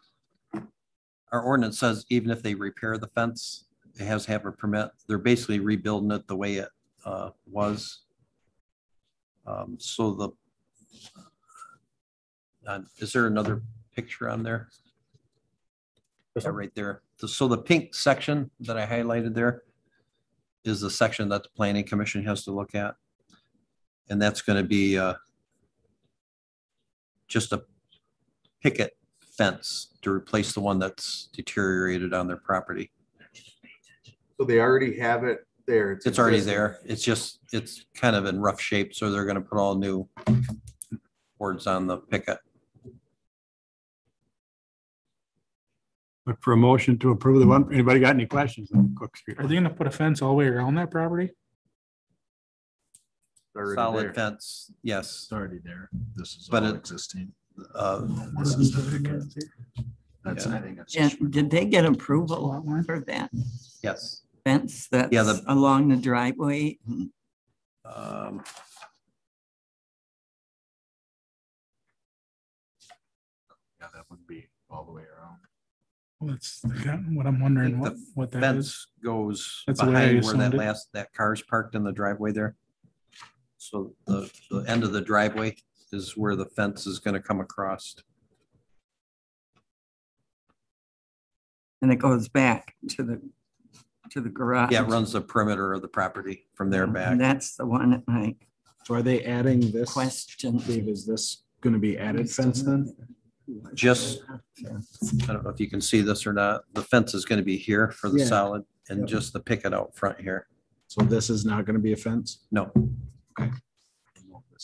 our ordinance says even if they repair the fence, it has to have a permit. They're basically rebuilding it the way it, uh, was. Um, so the, uh, is there another picture on there? Yeah, right there. So the pink section that I highlighted there is the section that the planning commission has to look at. And that's gonna be, uh, just a picket fence to replace the one that's deteriorated on their property. So they already have it there. It's already there. It's just, it's kind of in rough shape, so they're gonna put all new boards on the picket. Look for a motion to approve the one. Anybody got any questions on Cook Street? Are they gonna put a fence all the way around that property? It's already Solid there. fence, yes. already there. This is But all it- existing. Uh, This is the picket. That's, I think that's. just- And did they get approval for that Yes. fence that's Yeah, the- along the driveway? Um, Yeah, that would be all the way around. Well, That's what I'm wondering, what, The what that is. fence goes That's the way I behind where that it. last, that car's parked in the driveway there. So the, the end of the driveway is where the fence is gonna come across. And it goes back to the, to the garage. Yeah, it runs the perimeter of the property from there And back. that's the one that I So are they adding this? question. Dave, is this gonna be added fence then? Just, I don't know if you can see this or not, the fence is gonna be here for the Yeah. solid and Yep. just the picket out front here. So this is not gonna be a fence? No, Okay.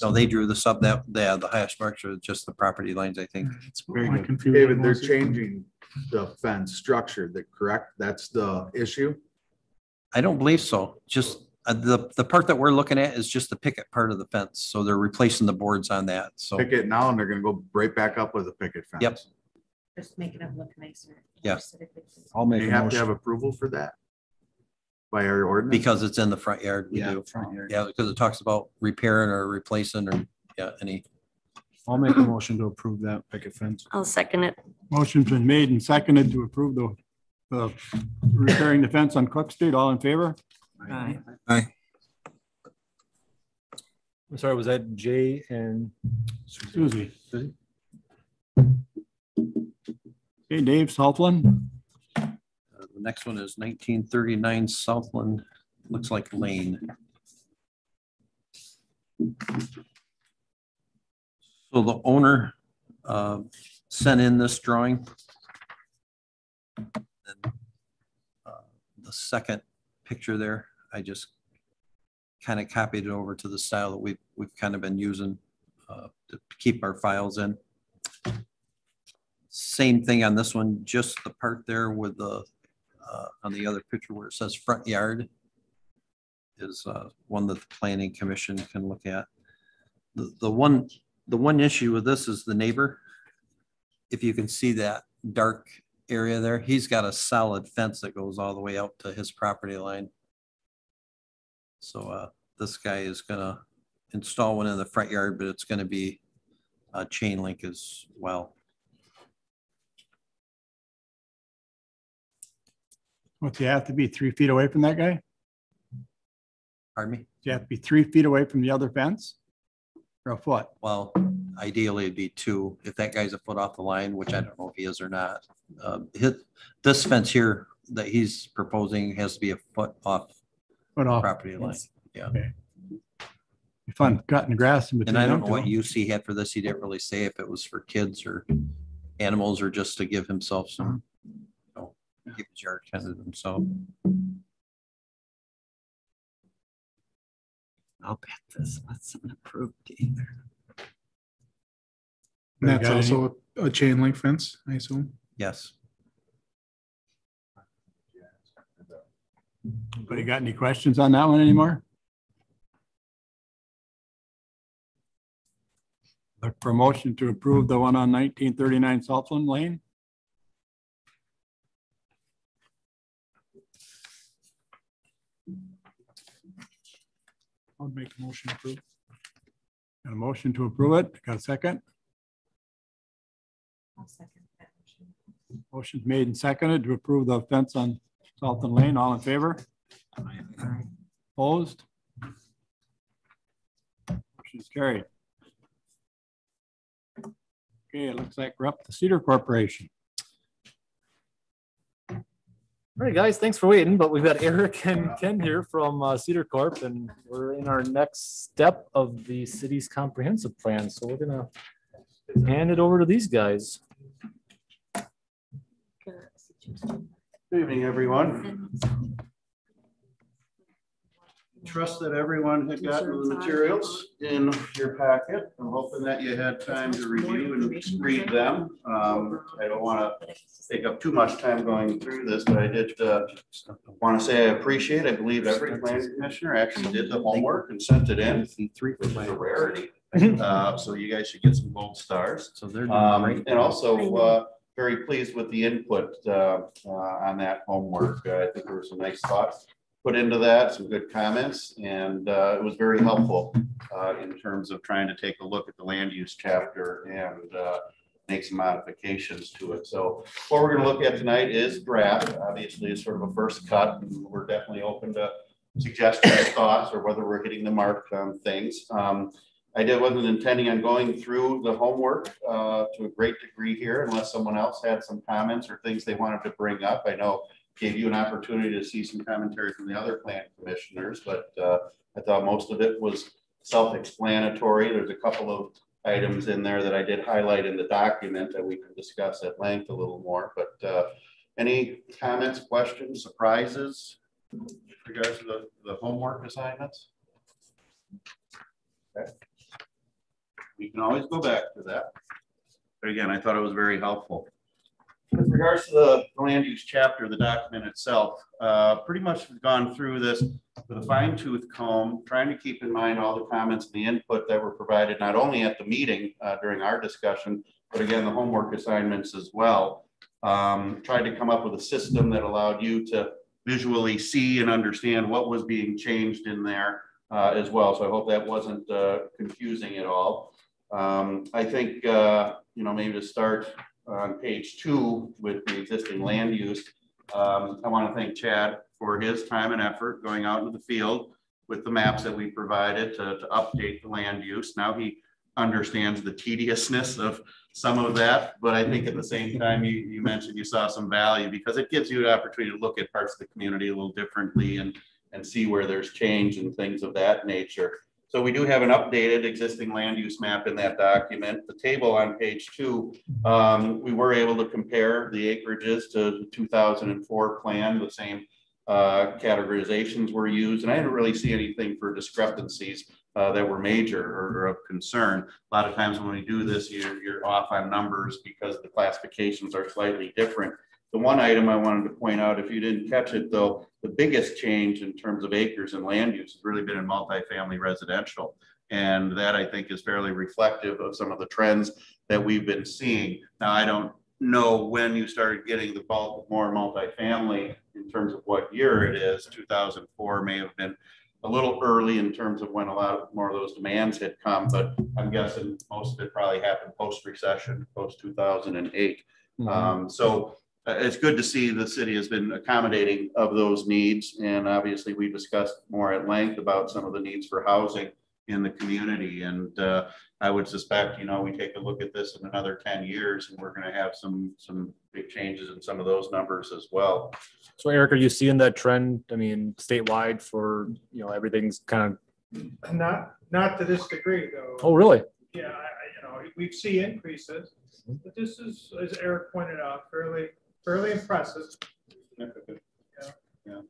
no, they drew this up, that, they had the highest structure, just the property lines, I think. It's Very my good. confusion David, they're was- changing the fence structure, that correct? That's the issue? I don't believe so. Just, uh, the, the part that we're looking at is just the picket part of the fence. So they're replacing the boards on that. So, Pick it now and they're gonna go right back up with a picket fence. Yep. Just making it look nicer. Yeah. I'll make You a have to have motion. approval for that? By our ordinance? because it's in the front yard, we Yeah, do. front yard. Yeah, because it talks about repairing or replacing or, yeah, any. I'll make a motion to approve that picket fence. I'll second it. Motion's been made and seconded to approve the, the repairing the fence on Cook Street. All in favor? Aye. I'm sorry, was that Jay and? Susie. Okay, Dave Southland. Uh, The next one is nineteen thirty-nine Southland, looks like Lane. So the owner uh, sent in this drawing. And, uh, The second picture there, I just kind of copied it over to the style that we've, we've kind of been using uh, to keep our files in. Same thing on this one, just the part there with the, uh, on the other picture where it says front yard is, uh, one that the planning commission can look at. The, the one, the one issue with this is the neighbor. If you can see that dark area there, he's got a solid fence that goes all the way out to his property line. So, uh, this guy is gonna install one in the front yard, but it's gonna be a chain link as well. What, do you have to be three feet away from that guy? Pardon me? Do you have to be three feet away from the other fence? Or a foot? Well, ideally it'd be two, if that guy's a foot off the line, which I don't know if he is or not. Uh, hit, this fence here that he's proposing has to be a foot off Foot off. property line, yeah. Okay. Be Fun cutting the grass in between. And I don't know what two. use he had for this. He didn't really say if it was for kids or animals or just to give himself some, you know, keep his yard tended himself. I'll bet this wasn't approved either. And That's Got any- also a a chain link fence, I assume. Yes. Anybody got any questions on that one hmm. anymore? Look for a motion to approve the one on nineteen thirty-nine Southland Lane. I'll make a motion to approve. Got a motion to approve it. Got a second? Motion's made and seconded to approve the fence on Southland Lane. All in favor? Opposed? Motion's carried. Okay, it looks like we're up to Cedar Corporation. All right, guys, thanks for waiting, but we've got Eric and Ken here from uh, Cedar Corp and we're in our next step of the city's comprehensive plan. So we're gonna hand it over to these guys. Good evening, everyone. Trust that everyone had gotten the materials in your packet. I'm hoping that you had time to review and read them. Um, I don't want to take up too much time going through this, but I did uh, want to say I appreciate, I believe every planning commissioner actually did the homework and sent it in. Which is a rarity. Uh, So you guys should get some gold stars. So they're Um, and also, uh, very pleased with the input, uh, uh, on that homework. Uh, I think there were some nice thoughts put into that, some good comments, and, uh, it was very helpful, uh, in terms of trying to take a look at the land use chapter and, make some modifications to it. So what we're gonna look at tonight is draft, obviously it's sort of a first cut, and we're definitely open to suggestions, thoughts, or whether we're hitting the mark on things. Um, I did, wasn't intending on going through the homework uh, to a great degree here unless someone else had some comments or things they wanted to bring up. I know gave you an opportunity to see some commentary from the other plant commissioners, but uh, I thought most of it was self-explanatory. There's a couple of items in there that I did highlight in the document that we can discuss at length a little more, but uh, any comments, questions, surprises with regards to the, the homework assignments? Okay. We can always go back to that. But again, I thought it was very helpful. With regards to the land use chapter, the document itself, uh, pretty much gone through this with a fine tooth comb, trying to keep in mind all the comments and the input that were provided, not only at the meeting uh, during our discussion, but again, the homework assignments as well. Um, Tried to come up with a system that allowed you to visually see and understand what was being changed in there uh, as well. So I hope that wasn't uh, confusing at all. Um, I think, uh, you know, maybe to start on page two with the existing land use, um, I want to thank Chad for his time and effort going out into the field with the maps that we provided to, to update the land use. Now he understands the tediousness of some of that, but I think at the same time, you, you mentioned you saw some value because it gives you an opportunity to look at parts of the community a little differently and, and see where there's change and things of that nature. So we do have an updated existing land use map in that document. The table on page two, um, we were able to compare the acreages to the two thousand and four plan, the same uh, categorizations were used, and I didn't really see anything for discrepancies uh, that were major or or of concern. A lot of times when we do this, you're, you're off on numbers because the classifications are slightly different. The one item I wanted to point out, if you didn't catch it though, the biggest change in terms of acres and land use has really been in multifamily residential. And that I think is fairly reflective of some of the trends that we've been seeing. Now, I don't know when you started getting the bulk more multifamily in terms of what year it is. Two thousand four may have been a little early in terms of when a lot of more of those demands had come, but I'm guessing most of it probably happened post-recession, post two thousand and eight. Um, so it's good to see the city has been accommodating of those needs. And obviously, we discussed more at length about some of the needs for housing in the community. And uh, I would suspect, you know, we take a look at this in another ten years and we're gonna have some, some big changes in some of those numbers as well. So Eric, are you seeing that trend? I mean, statewide for, you know, everything's kind of, Not, not to this degree, though. oh, really? Yeah, I, I, you know, we see increases, but this is, as Eric pointed out, fairly, fairly impressive. Yeah.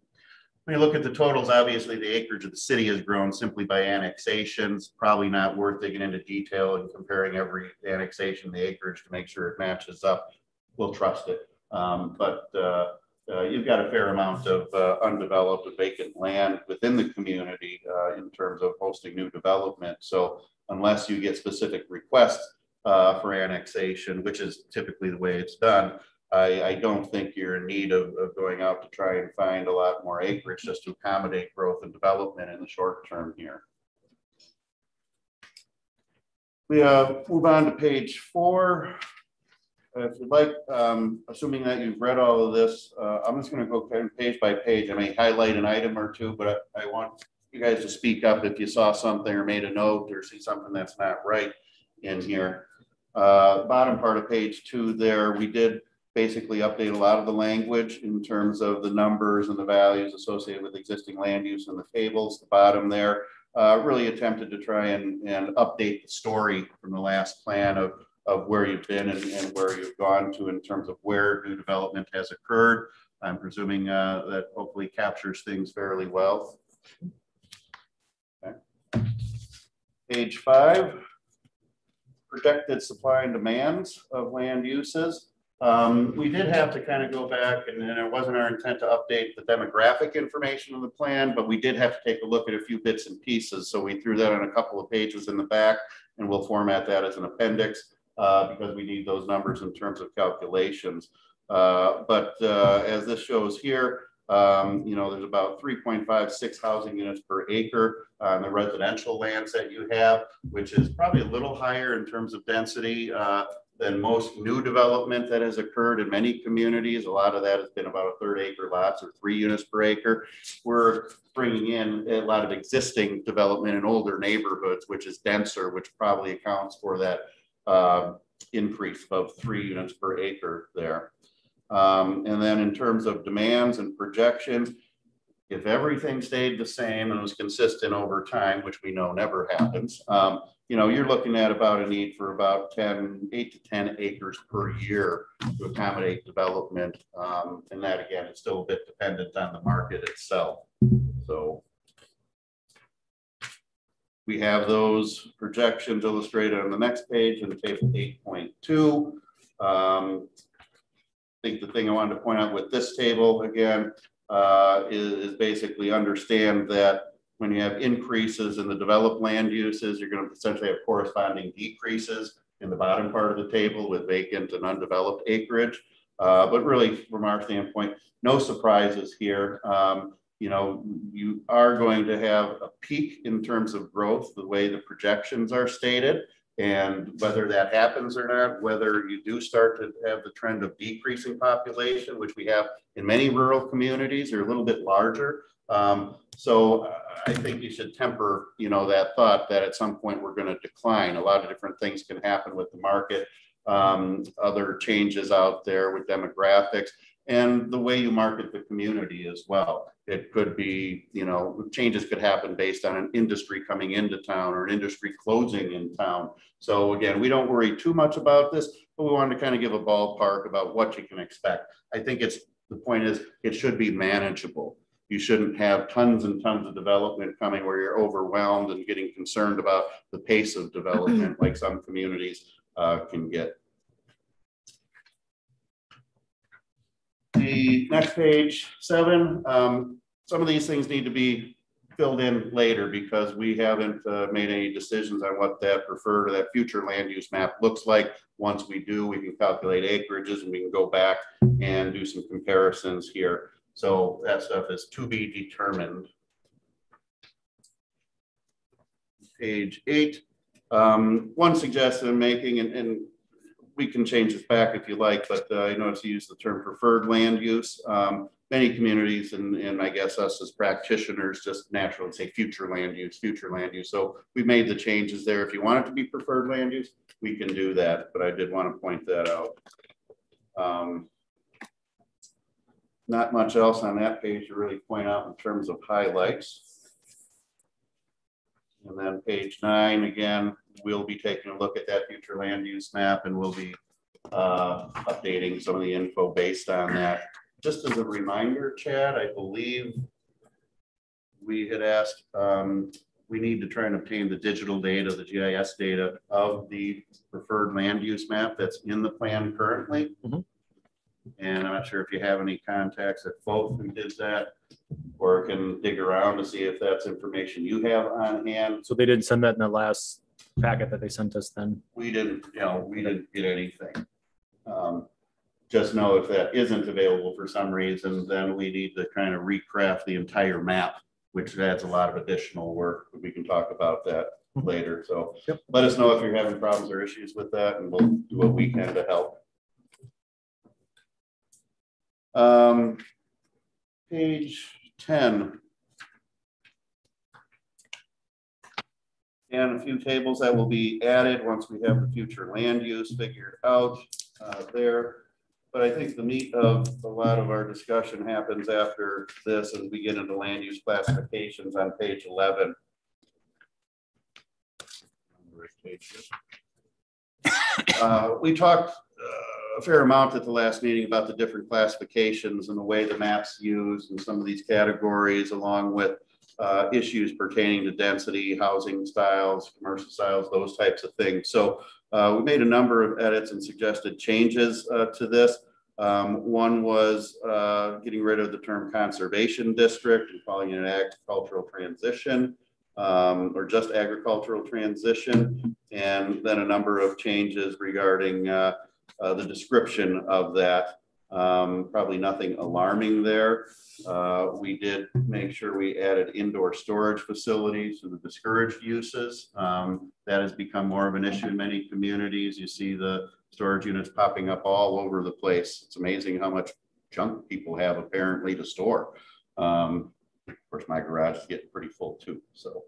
When you look at the totals, obviously the acreage of the city has grown simply by annexations. Probably not worth digging into detail and comparing every annexation, the acreage to make sure it matches up. We'll trust it. Um, but, uh, uh, you've got a fair amount of, uh, undeveloped vacant land within the community, uh, in terms of hosting new development. So unless you get specific requests, uh, for annexation, which is typically the way it's done, I, I don't think you're in need of, of going out to try and find a lot more acreage just to accommodate growth and development in the short term here. We uh, move on to page four. Uh, If you'd like, um, assuming that you've read all of this, uh, I'm just gonna go page by page. I may highlight an item or two, but I, I want you guys to speak up if you saw something or made a note or see something that's not right in here. Uh, bottom part of page two there, we did basically update a lot of the language in terms of the numbers and the values associated with existing land use in the tables, the bottom there. Uh, really attempted to try and, and update the story from the last plan of, of where you've been and, and where you've gone to in terms of where new development has occurred. I'm presuming uh, that hopefully captures things fairly well. Page five, projected supply and demands of land uses. Um, we did have to kind of go back and, and it wasn't our intent to update the demographic information of the plan, but we did have to take a look at a few bits and pieces. So we threw that on a couple of pages in the back and we'll format that as an appendix uh, because we need those numbers in terms of calculations. Uh, but uh, as this shows here, um, you know, there's about 3.56 housing units per acre on the residential lands that you have, which is probably a little higher in terms of density uh, than most new development that has occurred in many communities. A lot of that has been about a third acre lots or three units per acre. We're bringing in a lot of existing development in older neighborhoods, which is denser, which probably accounts for that uh, increase of three units per acre there. Um, and then in terms of demands and projections, if everything stayed the same and was consistent over time, which we know never happens, um, you know, you're looking at about a need for about 10, eight to 10 acres per year to accommodate development. Um, and that again, is still a bit dependent on the market itself. So we have those projections illustrated on the next page in table 8.2. Um, I think the thing I wanted to point out with this table again uh, is, is basically understand that when you have increases in the developed land uses, you're going to essentially have corresponding decreases in the bottom part of the table with vacant and undeveloped acreage. Uh, but really, from our standpoint, no surprises here. Um, you know, you are going to have a peak in terms of growth, the way the projections are stated. And whether that happens or not, whether you do start to have the trend of decreasing population, which we have in many rural communities, are a little bit larger. Um, so uh, I think you should temper, you know, that thought that at some point we're going to decline. A lot of different things can happen with the market, um, other changes out there with demographics and the way you market the community as well. It could be, you know, changes could happen based on an industry coming into town or an industry closing in town. So again, we don't worry too much about this, but we wanted to kind of give a ballpark about what you can expect. I think it's the point is it should be manageable. You shouldn't have tons and tons of development coming where you're overwhelmed and getting concerned about the pace of development (clears throat) like some communities uh, can get. The next page, seven, um, some of these things need to be filled in later because we haven't uh, made any decisions on what that preferred or that future land use map looks like. Once we do, we can calculate acreages and we can go back and do some comparisons here. So that stuff is to be determined. Page eight, um, one suggestion I'm making, and, and we can change this back if you like, but uh, I notice you use the term preferred land use. Um, many communities and, and I guess us as practitioners just naturally say future land use, future land use. So we made the changes there. If you want it to be preferred land use, we can do that, but I did want to point that out. Um, not much else on that page to really point out in terms of highlights. And then page nine, again, we'll be taking a look at that future land use map and we'll be uh, updating some of the info based on that. Just as a reminder, Chad, I believe we had asked, um, we need to try and obtain the digital data, the GIS data of the preferred land use map that's in the plan currently. And I'm not sure if you have any contacts at both who did that or can dig around to see if that's information you have on hand. So they didn't send that in the last packet that they sent us then. We didn't, you know, we didn't get anything. Um, just know if that isn't available for some reason, then we need to kind of recraft the entire map, which adds a lot of additional work. We can talk about that later. So let us know if you're having problems or issues with that and we'll do what we can to help. Um, page ten. And a few tables that will be added once we have the future land use figured out uh, there. But I think the meat of a lot of our discussion happens after this and we get into land use classifications on page eleven. Uh, we talked uh, a fair amount at the last meeting about the different classifications and the way the maps used and some of these categories along with uh, issues pertaining to density, housing styles, commercial styles, those types of things. So uh, we made a number of edits and suggested changes uh, to this. Um, one was uh, getting rid of the term conservation district and calling it an agricultural transition um, or just agricultural transition. And then a number of changes regarding uh, uh, the description of that. Um, probably nothing alarming there. Uh, we did make sure we added indoor storage facilities to the discouraged uses. Um, that has become more of an issue in many communities. You see the storage units popping up all over the place. It's amazing how much junk people have apparently to store. Um, of course, my garage is getting pretty full too. So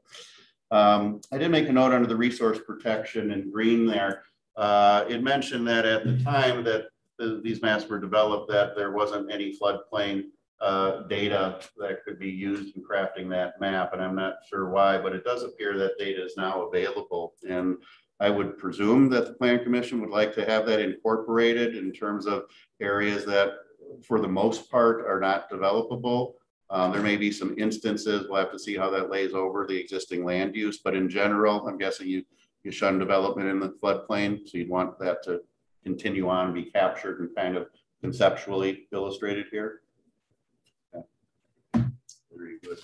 um, I did make a note under the resource protection in green there. Uh, it mentioned that at the time that the, these maps were developed, that there wasn't any floodplain uh, data that could be used in crafting that map. And I'm not sure why, but it does appear that data is now available. And I would presume that the plan commission would like to have that incorporated in terms of areas that for the most part are not developable. Um, there may be some instances, we'll have to see how that lays over the existing land use, but in general, I'm guessing you, you shun development in the floodplain. So you'd want that to continue on be captured and kind of conceptually illustrated here. Okay. Very good.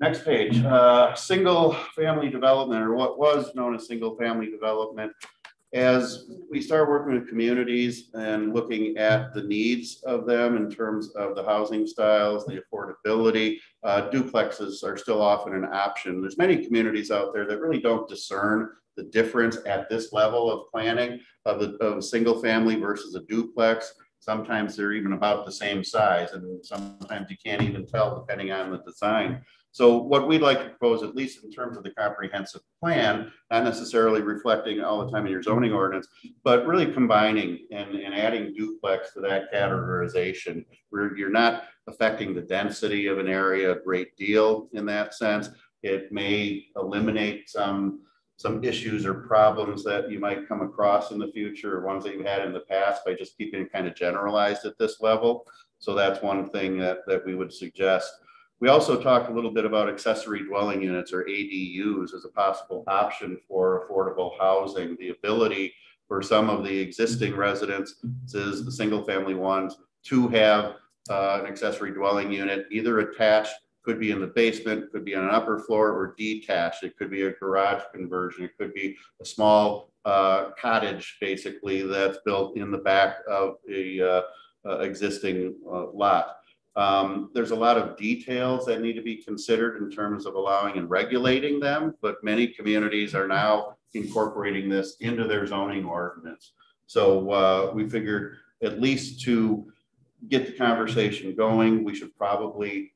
Next page, uh, single family development or what was known as single family development. As we start working with communities and looking at the needs of them in terms of the housing styles, the affordability, uh, duplexes are still often an option. There's many communities out there that really don't discern the difference at this level of planning of, a, of a single family versus a duplex. Sometimes they're even about the same size and sometimes you can't even tell depending on the design. So what we'd like to propose, at least in terms of the comprehensive plan, not necessarily reflecting all the time in your zoning ordinance, but really combining and, and adding duplex to that categorization where you're not affecting the density of an area a great deal in that sense. It may eliminate some some issues or problems that you might come across in the future or ones that you had in the past by just keeping it kind of generalized at this level. So that's one thing that, that we would suggest. We also talked a little bit about accessory dwelling units or ADUs as a possible option for affordable housing. The ability for some of the existing residences, the single family ones, to have uh, an accessory dwelling unit either attached, could be in the basement, could be on an upper floor or detached. It could be a garage conversion. It could be a small uh, cottage, basically, that's built in the back of a uh, uh, existing uh, lot. Um, there's a lot of details that need to be considered in terms of allowing and regulating them, but many communities are now incorporating this into their zoning ordinance. So uh, we figured at least to get the conversation going, we should probably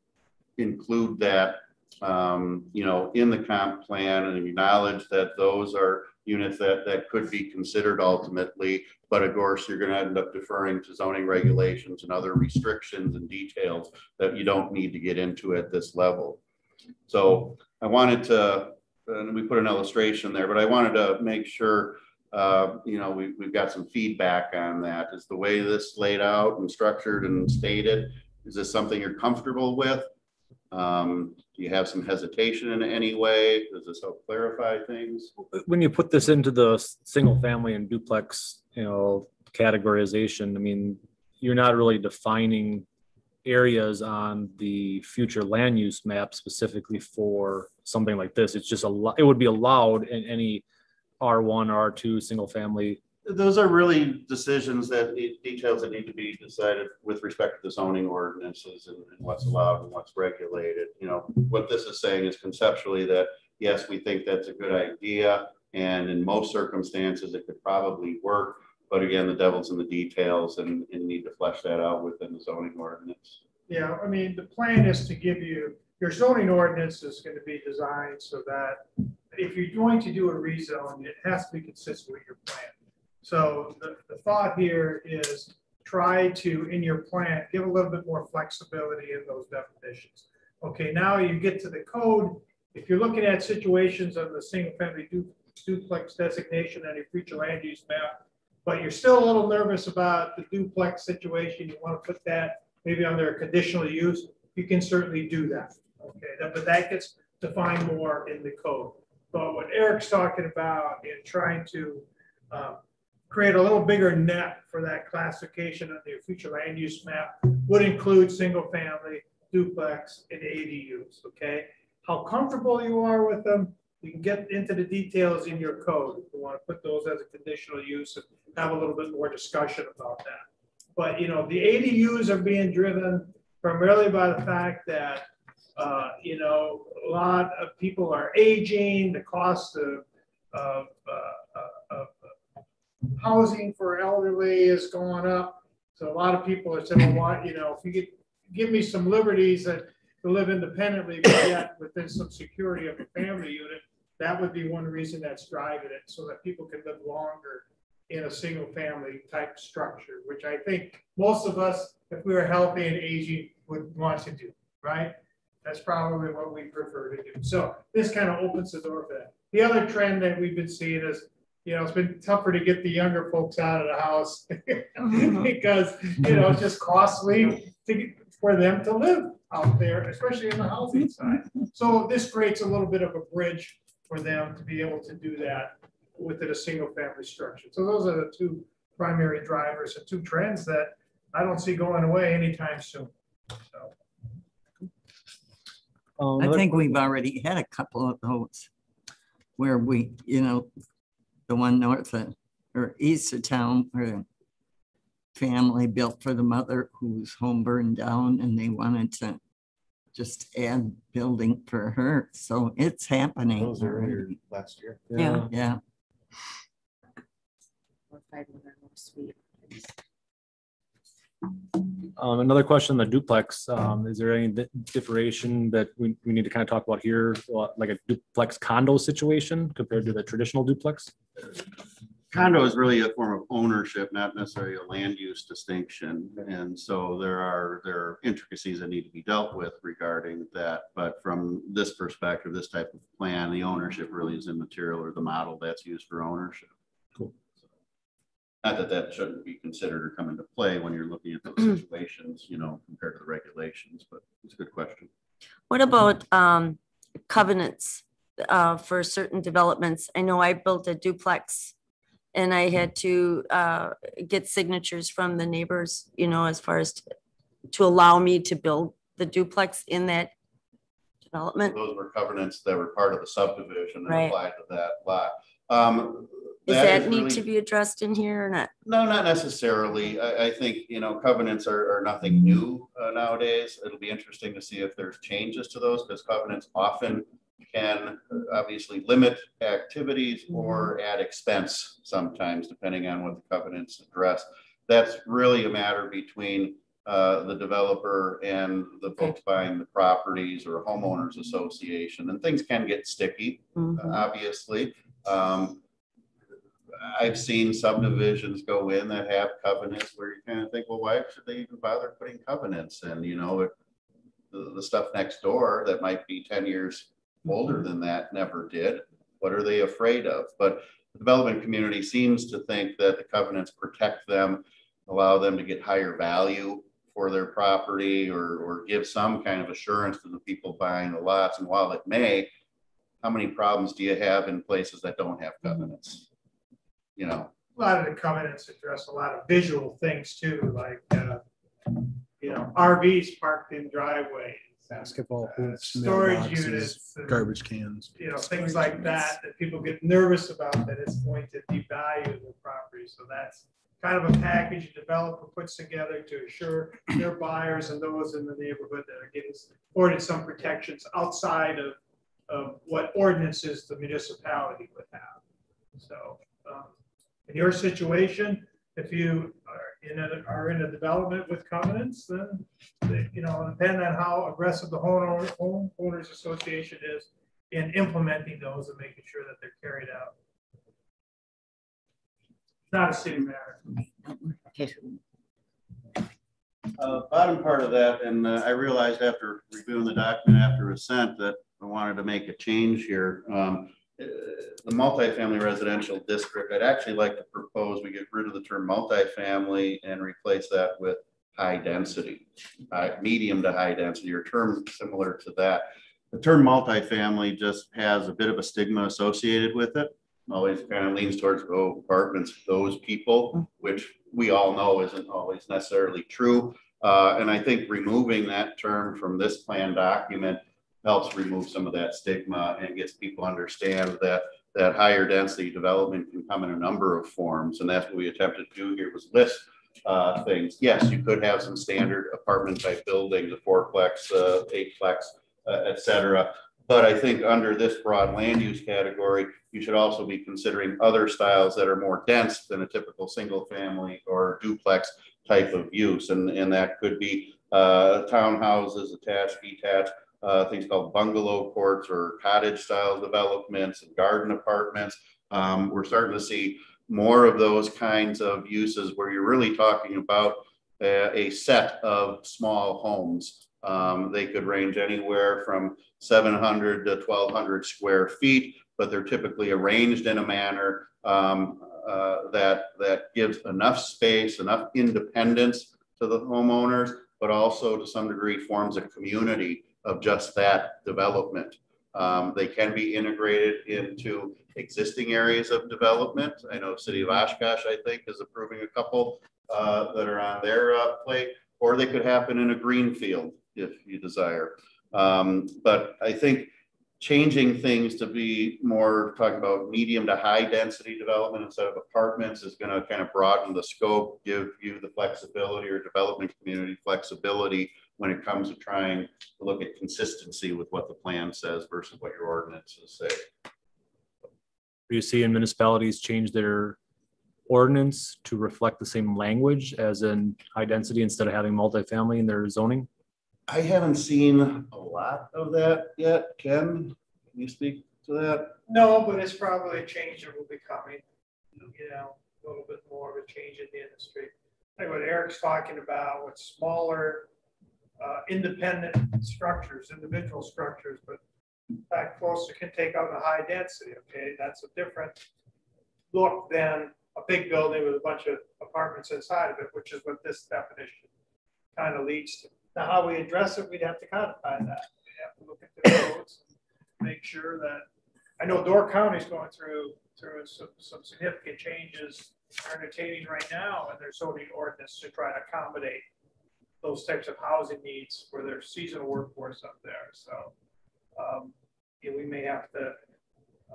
include that, um, you know, in the comp plan and acknowledge that those are units that, that could be considered ultimately. But of course, you're going to end up deferring to zoning regulations and other restrictions and details that you don't need to get into at this level. So I wanted to, and we put an illustration there, but I wanted to make sure, uh, you know, we, we've got some feedback on that. Is the way this laid out and structured and stated, is this something you're comfortable with? Um, do you have some hesitation in any way? Does this help clarify things? When you put this into the single family and duplex, you know, categorization, I mean, you're not really defining areas on the future land use map specifically for something like this. It's just a, lot, it would be allowed in any R1, R2, single family Those are really decisions that, details that need to be decided with respect to the zoning ordinances and and what's allowed and what's regulated. You know, what this is saying is conceptually that, yes, we think that's a good idea. And in most circumstances, it could probably work. But again, the devil's in the details and, and need to flesh that out within the zoning ordinance. Yeah, I mean, the plan is to give you, your zoning ordinance is going to be designed so that if you're going to do a rezone, it has to be consistent with your plan. So the, the thought here is try to, in your plan, give a little bit more flexibility in those definitions. Okay, now you get to the code. If you're looking at situations of the single family du- duplex designation and your future land use map, but you're still a little nervous about the duplex situation, you want to put that maybe under a conditional use, you can certainly do that. Okay, that- but that gets defined more in the code. But what Eric's talking about in trying to um, create a little bigger net for that classification of the future land use map would include single family, duplex, and ADUs, okay? How comfortable you are with them, you can get into the details in your code. If you want to put those as a conditional use and have a little bit more discussion about that. But, you know, the ADUs are being driven primarily by the fact that, uh, you know, a lot of people are aging, the cost of, of, uh, housing for elderly is going up. So a lot of people are saying, well, why, you know, if you get, give me some liberties that to live independently, but yet within some security of a family unit, that would be one reason that's driving it, so that people can live longer in a single family type structure, which I think most of us, if we were healthy and aging, would want to do, right? That's probably what we prefer to do. So this kind of opens the door for that. The other trend that we've been seeing is, you know, it's been tougher to get the younger folks out of the house (laughs) (laughs) because, you know, it's just costly to, get- for them to live out there, especially in the housing side. So this creates a little bit of a bridge for them to be able to do that within a single family structure. So those are the two primary drivers and two trends that I don't see going away anytime soon. So. Um, I think we've already had a couple of those where we, you know, the one north of, or east of town where a family built for the mother whose home burned down and they wanted to just add building for her. So it's happening. Those are here last year. Yeah, yeah. Or Um, another question, on the duplex, um, is there any di- differentiation that we, we need to kind of talk about here, uh, like a duplex condo situation compared to the traditional duplex? condo is really a form of ownership, not necessarily a land use distinction. And so there are, there are intricacies that need to be dealt with regarding that. But from this perspective, this type of plan, the ownership really is immaterial or the model that's used for ownership. Not that that shouldn't be considered or come into play when you're looking at those situations, you know, compared to the regulations, but it's a good question. What about um covenants uh for certain developments? I know I built a duplex and I had to uh get signatures from the neighbors, you know, as far as to allow me to build the duplex in that development. Those were covenants that were part of the subdivision that Right. applied to that lot. Um, Does that that need really- to be addressed in here or not? No, not necessarily. I, I think, you know, covenants are, are nothing new uh, nowadays. It'll be interesting to see if there's changes to those because covenants often can uh, obviously limit activities or add expense sometimes, depending on what the covenants address. That's really a matter between uh, the developer and the folks buying the properties or homeowners association, and things can get sticky, uh, obviously. Um, I've seen subdivisions go in that have covenants where you kind of think, well, why should they even bother putting covenants in, you know, if the, the stuff next door that might be ten years older than that never did. What are they afraid of? But the development community seems to think that the covenants protect them, allow them to get higher value for their property or, or give some kind of assurance to the people buying the lots. And while it may, how many problems do you have in places that don't have covenants? You know, A lot of the covenants address a lot of visual things too, like, uh, you know, RVs parked in driveways. Basketball hoops, Storage mailboxes, units. and, garbage cans. You know, things like that, that people get nervous about, that it's going to devalue the property. So that's kind of a package a developer puts together to assure their buyers and those in the neighborhood that are getting afforded some protections outside of, of what ordinances the municipality would have. So, um, in your situation, if you are in a, are in a development with covenants, then, they- you know, depending on how aggressive the homeowner, homeowners association is in implementing those and making sure that they're carried out. Not a city matter. Uh, bottom part of that, and uh, I realized after reviewing the document after assent that I wanted to make a change here. Um, The multifamily residential district, I'd actually like to propose we get rid of the term multifamily and replace that with high density, uh, medium to high density, or term similar to that. The term multifamily just has a bit of a stigma associated with it. Always kind of leans towards, oh, apartments, those people, which we all know isn't always necessarily true. Uh, and I think removing that term from this plan document helps remove some of that stigma and gets people understand that that higher density development can come in a number of forms. And that's what we attempted to do here was list uh, things. Yes, you could have some standard apartment type buildings, a fourplex, uh, eightplex, uh, et cetera. But I think under this broad land use category, you should also be considering other styles that are more dense than a typical single family or duplex type of use. And, and that could be uh, townhouses, attached, detached, uh, things called bungalow courts or cottage style developments and garden apartments. Um, we're starting to see more of those kinds of uses where you're really talking about a, a set of small homes. Um, they could range anywhere from 700 to 1200 square feet, but they're typically arranged in a manner um, uh, that that gives enough space, enough independence to the homeowners, but also to some degree forms a community of just that development. Um, they can be integrated into existing areas of development. I know City of Oshkosh, I think, is approving a couple uh, that are on their uh, plate, or they could happen in a green field if you desire. Um, but I think changing things to be more talking about medium to high density development instead of apartments is going to kind of broaden the scope, give you the flexibility or development community flexibility when it comes to trying to look at consistency with what the plan says versus what your ordinances say. Are you seeing municipalities change their ordinance to reflect the same language as in high density instead of having multifamily in their zoning? I haven't seen a lot of that yet. Ken, can you speak to that? No, but it's probably a change that will be coming, you know, a little bit more of a change in the industry. Like what Eric's talking about with smaller, uh, independent structures, individual structures, but that closer can take out a high density, okay? That's a different look than a big building with a bunch of apartments inside of it, which is what this definition kind of leads to. Now, how we address it, we'd have to codify that. We'd have to look at the codes, and make sure that, I know Door County's going through, through some, some significant changes, entertaining right now and in their zoning ordinance to try to accommodate those types of housing needs for their seasonal workforce up there, so. um, yeah, we may have to,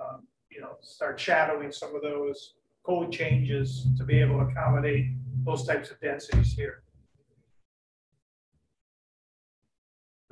um, you know, start shadowing some of those code changes to be able to accommodate those types of densities here.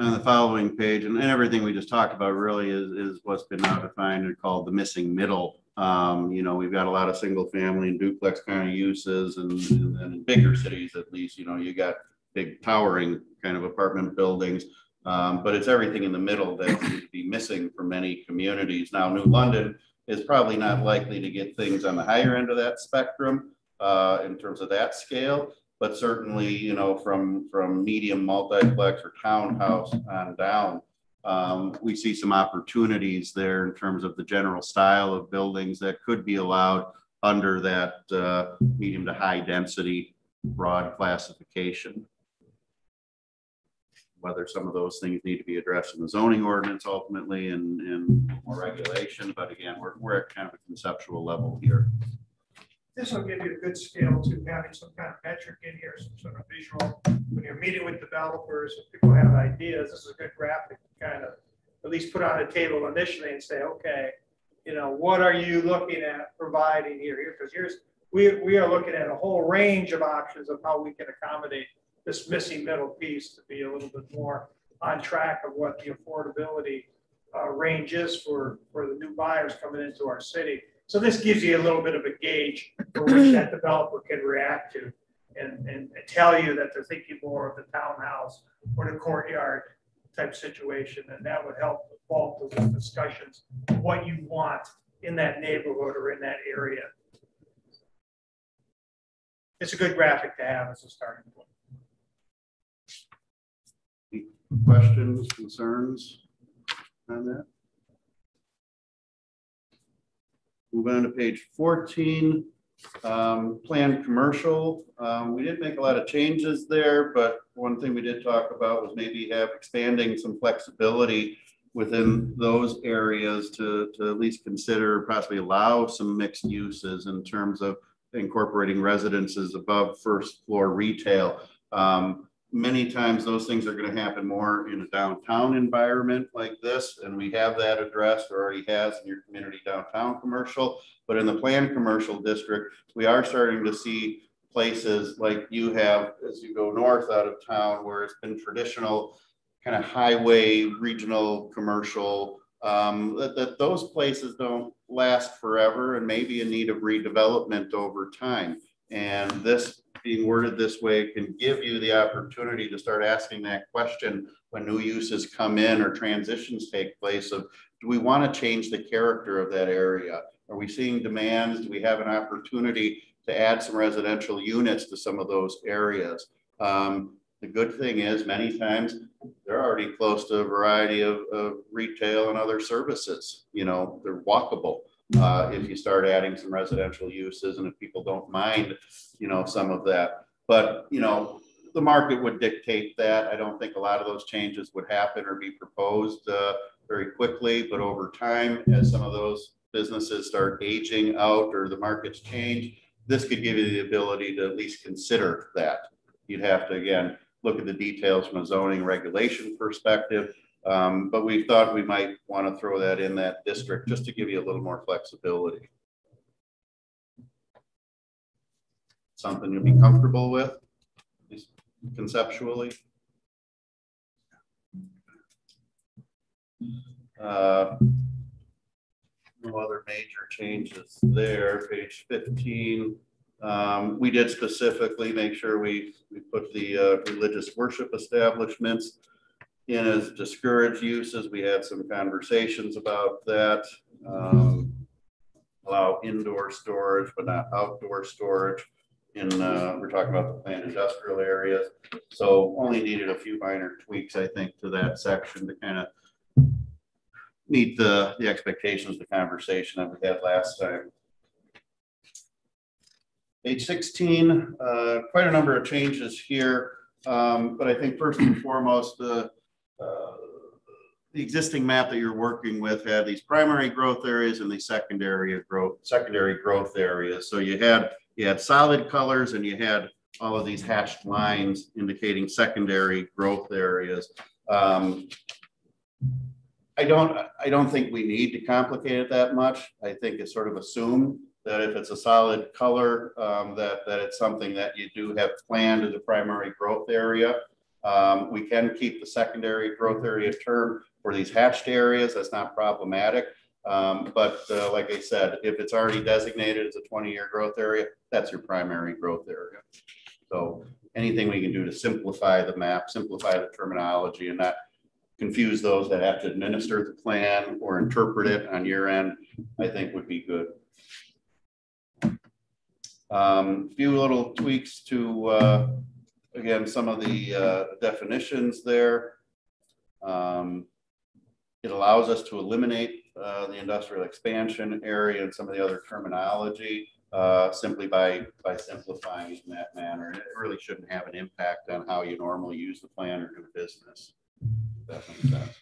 On the following page, and, and everything we just talked about really is, is what's been now defined and called the missing middle. Um, you know, we've got a lot of single family and duplex kind of uses and, and then in bigger cities at least, you know, you got big towering kind of apartment buildings. Um, but it's everything in the middle that to be missing for many communities. Now, New London is probably not likely to get things on the higher end of that spectrum uh, in terms of that scale. But certainly, you know, from, from medium multiplex or townhouse on down, um, we see some opportunities there in terms of the general style of buildings that could be allowed under that uh, medium to high density broad classification. Whether some of those things need to be addressed in the zoning ordinance ultimately and, and more regulation, but again, we're, we're at kind of a conceptual level here. This will give you a good scale to having some kind of metric in here, some sort of visual. When you're meeting with developers, if people have ideas, this is a good graphic to kind of at least put on a table initially and say, okay, you know, what are you looking at providing here? Here, because here's, we, we are looking at a whole range of options of how we can accommodate this missing middle piece to be a little bit more on track of what the affordability uh, range is for, for the new buyers coming into our city. So this gives you a little bit of a gauge for which (clears throat) that developer can react to and, and, tell you that they're thinking more of the townhouse or the courtyard type situation. And that would help vault those discussions, what you want in that neighborhood or in that area. It's a good graphic to have as a starting point. Questions, concerns on that? Move on to page fourteen, um, planned commercial. Um, we didn't make a lot of changes there, but one thing we did talk about was maybe have expanding some flexibility within those areas to, to at least consider possibly allow some mixed uses in terms of incorporating residences above first floor retail. Um, many times those things are going to happen more in a downtown environment like this, and we have that addressed or already has in your community downtown commercial. But in the planned commercial district, we are starting to see places like you have as you go north out of town where it's been traditional kind of highway regional commercial um, that, that those places don't last forever and maybe in need of redevelopment over time. And this being worded this way can give you the opportunity to start asking that question when new uses come in or transitions take place of, do we want to change the character of that area? Are we seeing demands? Do we have an opportunity to add some residential units to some of those areas? Um, the good thing is many times they're already close to a variety of, of retail and other services. You know, they're walkable uh, if you start adding some residential uses and if people don't mind, you know, some of that. But, you know, the market would dictate that. I don't think a lot of those changes would happen or be proposed uh, very quickly, but over time, as some of those businesses start aging out or the markets change, this could give you the ability to at least consider that. You'd have to, again, look at the details from a zoning regulation perspective, um, but we thought we might want to throw that in that district just to give you a little more flexibility. Something you'll be comfortable with, conceptually. Uh, no other major changes there. Page 15. Um, we did specifically make sure we, we put the uh, religious worship establishments in as discouraged uses. We had some conversations about that. Um, allow indoor storage, but not outdoor storage. In uh, we're talking about the planned industrial areas. So only needed a few minor tweaks, I think, to that section to kind of meet the, the expectations, the conversation that we had last time. Page sixteen, uh, quite a number of changes here. Um, but I think first and foremost, the, the existing map that you're working with had these primary growth areas and the secondary growth, secondary growth areas. So you had, you had solid colors and you had all of these hatched lines indicating secondary growth areas. Um, I don't, I don't think we need to complicate it that much. I think it's sort of assumed that if it's a solid color, um, that, that it's something that you do have planned as a primary growth area. Um, we can keep the secondary growth area term for these hatched areas. That's not problematic. Um, but uh, like I said, if it's already designated as a 20 year growth area, that's your primary growth area. So anything we can do to simplify the map, simplify the terminology and not confuse those that have to administer the plan or interpret it on your end, I think would be good. Um, few little tweaks to, uh, again, some of the uh, definitions there. Um, it allows us to eliminate uh, the industrial expansion area and some of the other terminology uh, simply by by simplifying it in that manner. It really shouldn't have an impact on how you normally use the plan or do business. That makes sense.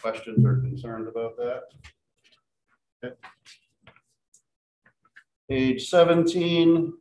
Questions or concerns about that? Okay. Page 17.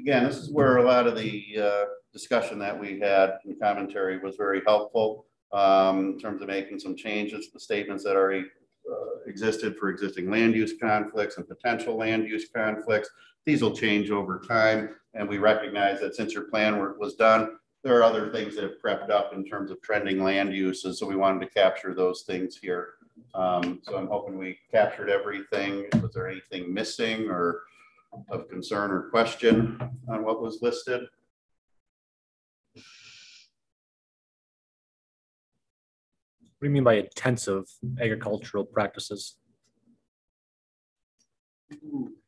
Again, this is where a lot of the uh, discussion that we had and commentary was very helpful um, in terms of making some changes to the statements that already uh, existed for existing land use conflicts and potential land use conflicts. These will change over time. And we recognize that since your plan work was done, there are other things that have crept up in terms of trending land uses. So we wanted to capture those things here. Um, so I'm hoping we captured everything. Was there anything missing or of concern or question on what was listed? What do you mean by intensive agricultural practices?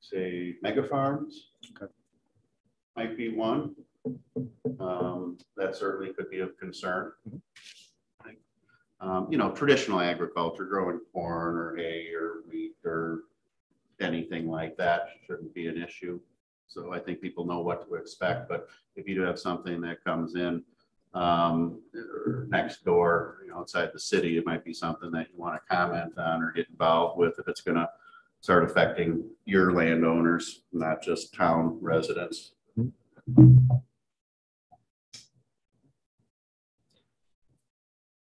Say mega farms. Might be one. Um, that certainly could be of concern. Um, you know, traditional agriculture, growing corn or hay or wheat or anything like that shouldn't be an issue. So I think people know what to expect, but if you do have something that comes in um, next door, you know, outside the city, it might be something that you want to comment on or get involved with if it's going to start affecting your landowners, not just town residents.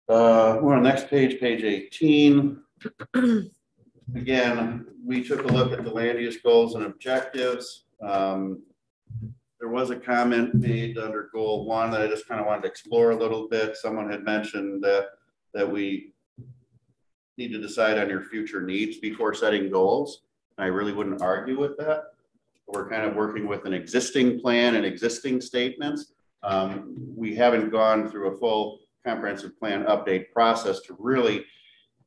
Uh, we're on the next page, page 18. (clears throat) Again, we took a look at the land use goals and objectives. Um, there was a comment made under goal one that I just kind of wanted to explore a little bit. Someone had mentioned that, that we need to decide on your future needs before setting goals. I really wouldn't argue with that. We're kind of working with an existing plan and existing statements. Um, we haven't gone through a full comprehensive plan update process to really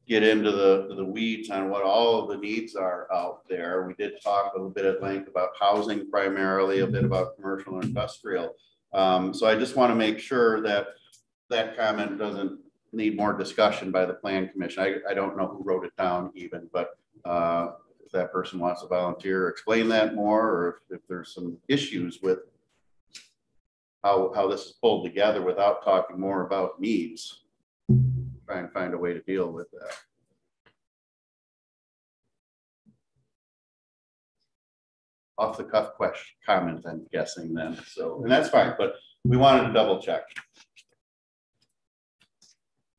get into the, the weeds on what all of the needs are out there. We did talk a little bit at length about housing primarily, a bit about commercial and industrial. Um, so I just want to make sure that that comment doesn't need more discussion by the plan commission. I, I don't know who wrote it down even, but uh, if that person wants to volunteer, explain that more, or if, if there's some issues with how, how this is pulled together without talking more about needs. Try and find a way to deal with that. Off the cuff question, comment, I'm guessing then. So, and that's fine, but we wanted to double check.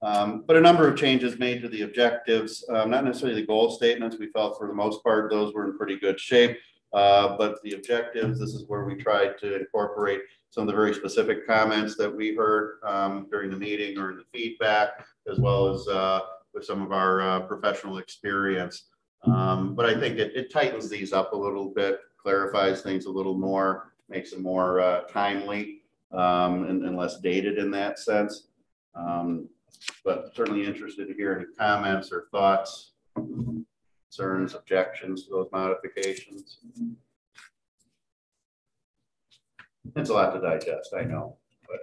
Um, but a number of changes made to the objectives, um, not necessarily the goal statements. We felt for the most part, those were in pretty good shape. Uh, but the objectives, this is where we tried to incorporate some of the very specific comments that we heard um, during the meeting or in the feedback, as well as uh, with some of our uh, professional experience. Um, but I think it, it, tightens these up a little bit, clarifies things a little more, makes them more uh, timely um, and, and, less dated in that sense. Um, but certainly interested to hear any comments or thoughts, concerns, objections to those modifications. It's a lot to digest, I know, but.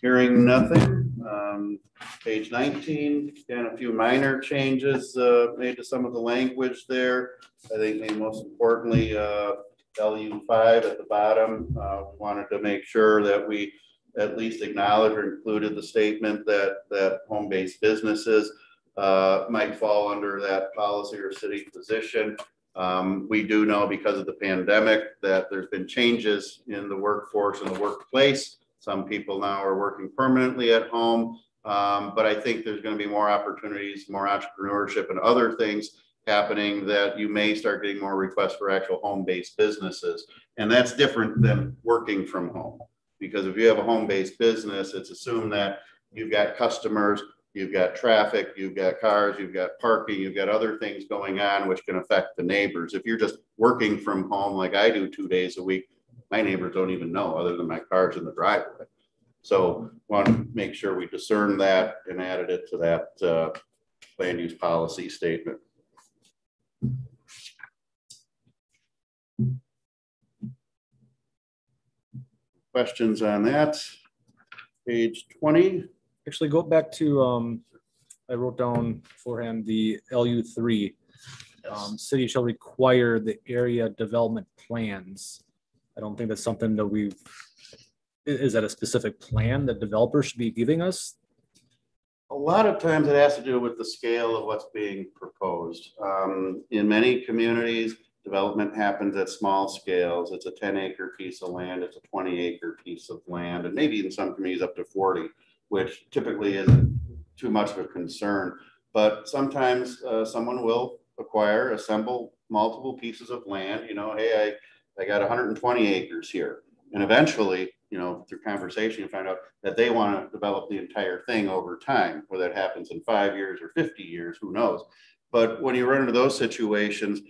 Hearing nothing, Um, page nineteen, again, a few minor changes, uh, made to some of the language there. I think maybe most importantly, uh, LU five at the bottom, uh, wanted to make sure that we at least acknowledge or included the statement that, that home-based businesses uh, might fall under that policy or city position. Um, we do know because of the pandemic that there's been changes in the workforce and the workplace. Some people now are working permanently at home. Um, but I think there's going to be more opportunities, more entrepreneurship and other things happening that you may start getting more requests for actual home-based businesses. And that's different than working from home. Because if you have a home-based business, it's assumed that you've got customers, you've got traffic, you've got cars, you've got parking, you've got other things going on which can affect the neighbors. If you're just working from home like I do two days a week, my neighbors don't even know other than my car's in the driveway. So want to make sure we discern that and added it to that uh, land use policy statement. Questions on that? Page twenty. Actually, go back to, um, I wrote down beforehand the LU three. Um, city shall require the area development plans. I don't think that's something that we've, i- is that a specific plan that developers should be giving us? A lot of times it has to do with the scale of what's being proposed. Um, in many communities, development happens at small scales. It's a ten acre piece of land, it's a twenty acre piece of land, and maybe in some communities up to forty, which typically isn't too much of a concern. But sometimes, uh, someone will acquire, assemble multiple pieces of land, you know, hey, I, I got hundred and twenty acres here. And eventually, you know, through conversation, you find out that they want to develop the entire thing over time, whether that happens in five years or fifty years, who knows? But when you run into those situations,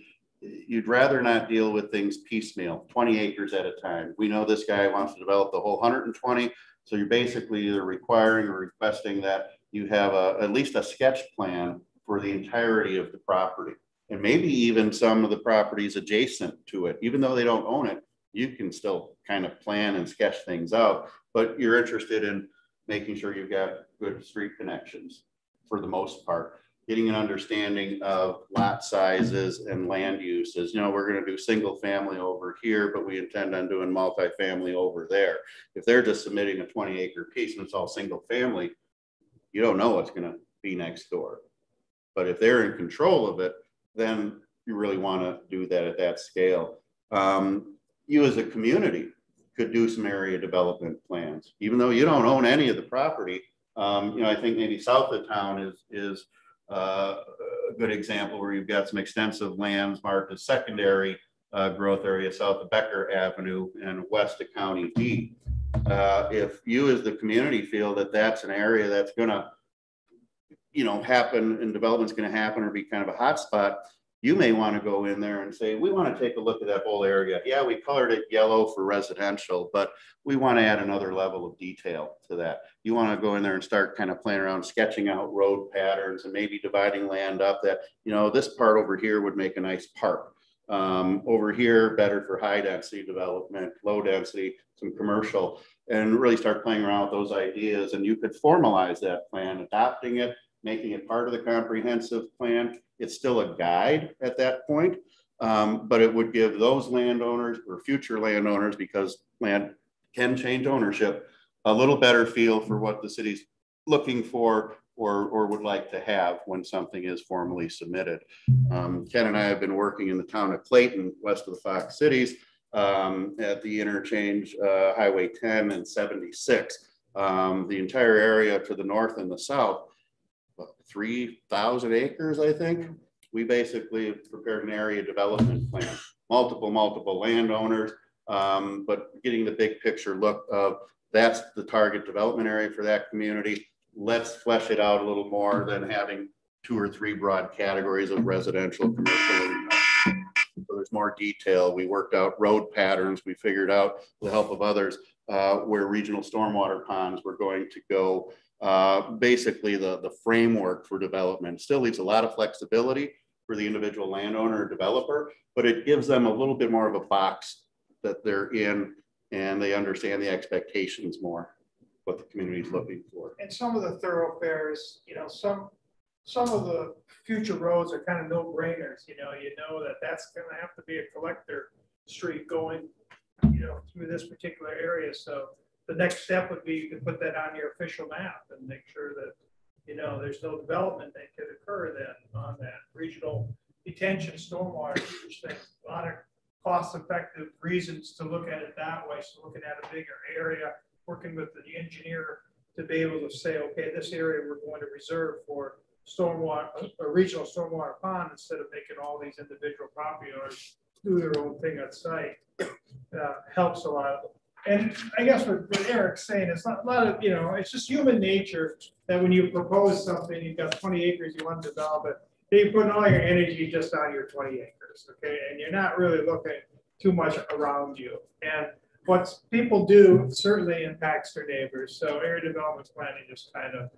you'd rather not deal with things piecemeal, twenty acres at a time. We know this guy wants to develop the whole hundred and twenty, so you're basically either requiring or requesting that you have a, at least a sketch plan for the entirety of the property. And maybe even some of the properties adjacent to it, even though they don't own it, you can still kind of plan and sketch things out. But you're interested in making sure you've got good street connections for the most part. Getting an understanding of lot sizes and land uses. You know, we're gonna do single family over here, but we intend on doing multifamily over there. If they're just submitting a twenty acre piece and it's all single family, you don't know what's gonna be next door. But if they're in control of it, then you really want to do that at that scale. Um, you as a community could do some area development plans, even though you don't own any of the property. Um, you know, I think maybe south of town is is uh, a good example where you've got some extensive lands marked as secondary uh, growth area south of Becker Avenue and west of County D. Uh, if you as the community feel that that's an area that's gonna you know, happen and development's gonna happen or be kind of a hot spot, you may want to go in there and say, we want to take a look at that whole area. Yeah, we colored it yellow for residential, but we want to add another level of detail to that. You want to go in there and start kind of playing around, sketching out road patterns and maybe dividing land up that, you know, this part over here would make a nice park. Um, over here, better for high density development, low density, some commercial, and really start playing around with those ideas. And you could formalize that plan, adopting it, making it part of the comprehensive plan. It's still a guide at that point, um, but it would give those landowners or future landowners, because land can change ownership, a little better feel for what the city's looking for or, or would like to have when something is formally submitted. Um, Ken and I have been working in the town of Clayton, west of the Fox Cities, um, at the interchange uh, Highway 10 and 76. Um, the entire area to the north and the south three thousand acres, I think. We basically prepared an area development plan, multiple, multiple landowners, um, but getting the big picture look of that's the target development area for that community. Let's flesh it out a little more than having two or three broad categories of residential, commercial. So there's more detail. We worked out road patterns. We figured out with the help of others uh, where regional stormwater ponds were going to go uh, basically the, the framework for development. Still leaves a lot of flexibility for the individual landowner or developer, but it gives them a little bit more of a box that they're in and they understand the expectations more. what the community is looking for. And some of the thoroughfares, you know, some, some of the future roads are kind of no brainers, you know, you know that that's gonna have to be a collector street going, you know, through this particular area. So the next step would be you could put that on your official map and make sure that, you know, there's no development that could occur then on that regional detention stormwater, which there's a lot of cost-effective reasons to look at it that way. So looking at a bigger area, working with the engineer to be able to say, okay, this area we're going to reserve for stormwater, a regional stormwater pond instead of making all these individual property owners do their own thing on site, uh, helps a lot. And I guess what, what Eric's saying, it's not a lot of, you know, it's just human nature that when you propose something, you've got twenty acres, you want to develop it, then you put all your energy just on your twenty acres, okay? And you're not really looking too much around you. And what people do certainly impacts their neighbors. So area development planning just kind of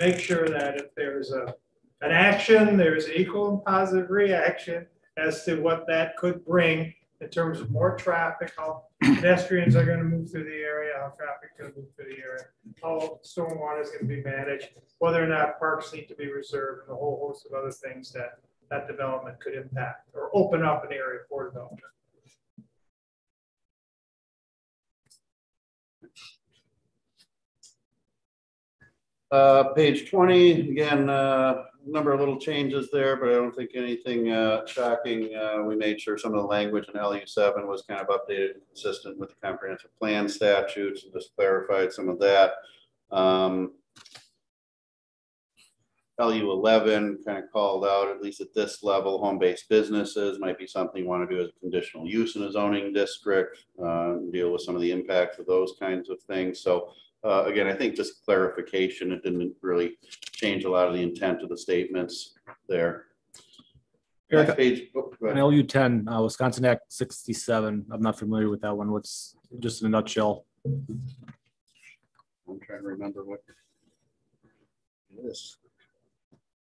make sure that if there's a, an action, there's equal and positive reaction as to what that could bring in terms of more traffic, how pedestrians are going to move through the area, how traffic is going to move through the area, how stormwater is going to be managed, whether or not parks need to be reserved, and a whole host of other things that that development could impact or open up an area for development. Uh, page twenty, again, uh, number of little changes there, but I don't think anything, uh, shocking. Uh, we made sure some of the language in LU seven was kind of updated and consistent with the comprehensive plan statutes and just clarified some of that. Um, LU eleven kind of called out, at least at this level, home-based businesses might be something you want to do as a conditional use in a zoning district, uh, deal with some of the impacts of those kinds of things. So uh, again, I think just clarification, it didn't really change a lot of the intent of the statements there. Eric, Next page, oh, go On. LU ten, uh, Wisconsin Act sixty-seven, I'm not familiar with that one. What's, just in a nutshell? I'm trying to remember what. it is.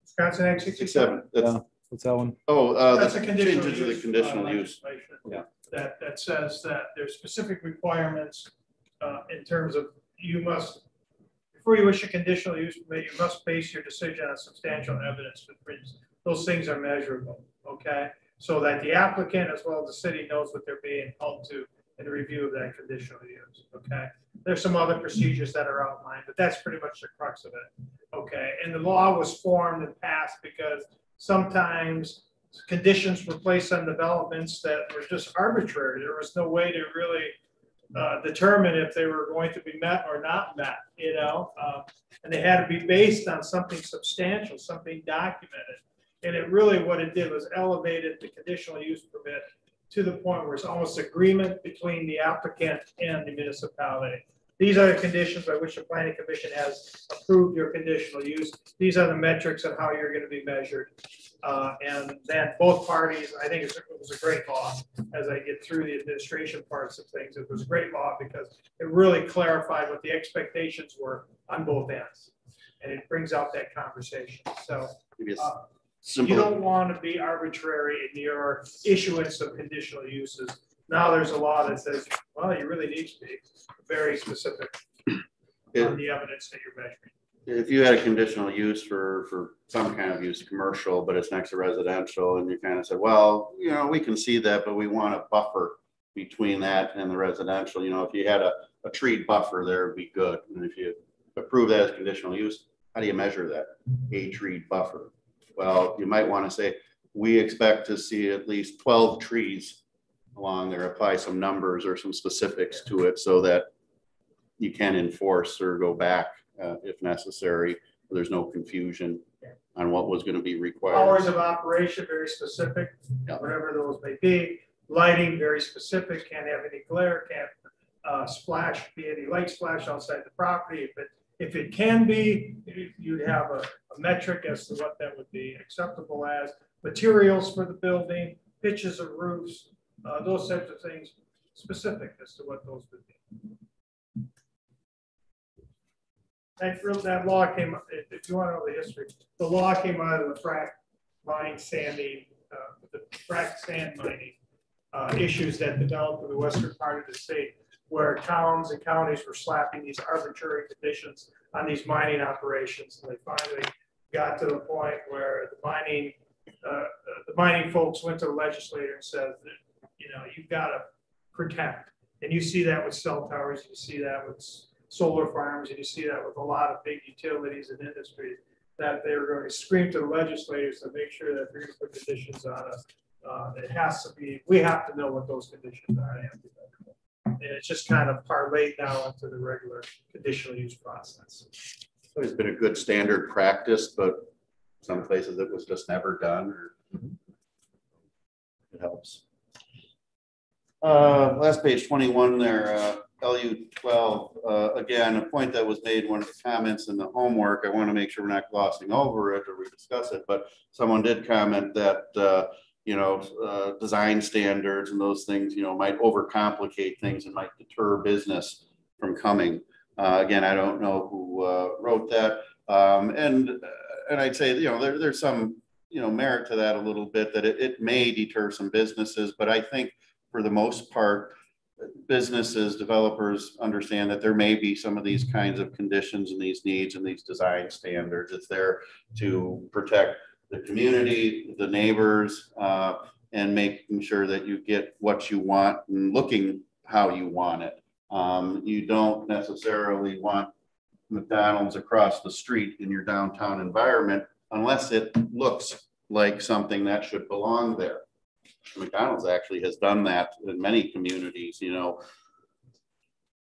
Wisconsin Act Sixty-seven, that's, What's that one? oh, uh, That's a the conditional changes to the conditional uh, use. Yeah. That, that says that there's specific requirements uh, in terms of you must, before you issue conditional use permit, you must base your decision on substantial evidence. Those things are measurable, okay? So that the applicant as well as the city knows what they're being held to in the review of that conditional use, okay? There's some other procedures that are outlined, but that's pretty much the crux of it, okay? And the law was formed and passed because sometimes conditions were placed on developments that were just arbitrary. There was no way to really uh, determine if they were going to be met or not met, you know? Uh, and they had to be based on something substantial, something documented. And it really, what it did was elevated the conditional use permit to the point where it's almost agreement between the applicant and the municipality. These are the conditions by which the planning commission has approved your conditional use. These are the metrics on how you're gonna be measured. Uh, and then both parties, I think it was a great law as I get through the administration parts of things. It was a great law because it really clarified what the expectations were on both ends. And it brings out that conversation. So uh, you don't want to be arbitrary in your issuance of conditional uses. Now there's a law that says, well, you really need to be very specific on the evidence that you're measuring. If you had a conditional use for, for some kind of use, commercial, but it's next to residential, and you kind of said, well, you know, we can see that, but we want a buffer between that and the residential, you know, if you had a, a tree buffer there, would be good. And if you approve that as conditional use, how do you measure that? A tree buffer? Well, you might want to say, we expect to see at least twelve trees along there, apply some numbers or some specifics to it so that you can enforce or go back uh, if necessary. There's no confusion on what was going to be required. Hours of operation, very specific, whatever those may be. Lighting, very specific, can't have any glare, can't uh, splash, be any light splash outside the property. If it, if it can be, you'd have a, a metric as to what that would be acceptable as. Materials for the building, pitches of roofs, uh, those types of things, specific as to what those would be. That, real- that law came, if you want to know the history, the law came out of the frac mine sanding, uh, the frac sand mining uh, issues that developed in the western part of the state. where towns and counties were slapping these arbitrary conditions on these mining operations. And they finally got to the point where the mining, uh, the mining folks went to the legislator and said, you know, you've got to protect. And you see that with cell towers, you see that with solar farms, and you see that with a lot of big utilities and industries, that they're going to scream to the legislators to make sure that they're going to put conditions on it. Uh, it has to be, we have to know what those conditions are. They. And it's just kind of parlayed now into the regular conditional use process. It's always been a good standard practice, but some places it was just never done or it helps. Uh, last page twenty-one there, uh, LU twelve, uh, again, a point that was made, one of the comments in the homework, I want to make sure we're not glossing over it or we discuss it, but someone did comment that, uh, you know, uh, design standards and those things, you know, might overcomplicate things and might deter business from coming. Uh, again, I don't know who, uh, wrote that. Um, and, and I'd say, you know, there, there's some, you know, merit to that a little bit, that it, it may deter some businesses, but I think for the most part, businesses, developers understand that there may be some of these kinds of conditions and these needs and these design standards. It's there to protect the community, the neighbors, uh, and making sure that you get what you want and looking how you want it. Um, you don't necessarily want McDonald's across the street in your downtown environment unless it looks like something that should belong there. McDonald's actually has done that in many communities, you know,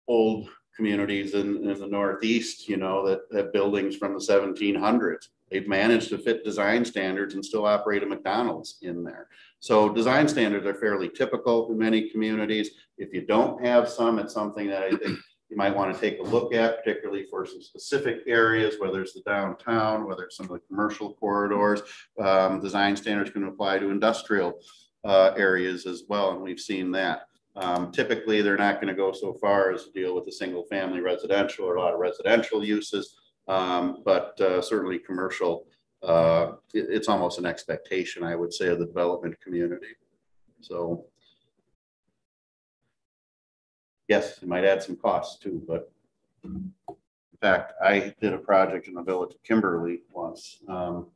old communities in, in the Northeast, you know, that have buildings from the 1700s. They've managed to fit design standards and still operate a McDonald's in there. So design standards are fairly typical in many communities. If you don't have some, it's something that I think you might want to take a look at, particularly for some specific areas, whether it's the downtown, whether it's some of the commercial corridors. Um, design standards can apply to industrial uh, areas as well, and we've seen that. Um, typically, they're not going to go so far as to deal with a single family residential or a lot of residential uses, um, but uh, certainly commercial, uh, it, it's almost an expectation, I would say, of the development community. So, yes, it might add some costs too, but in fact, I did a project in the village of Kimberly once. Um,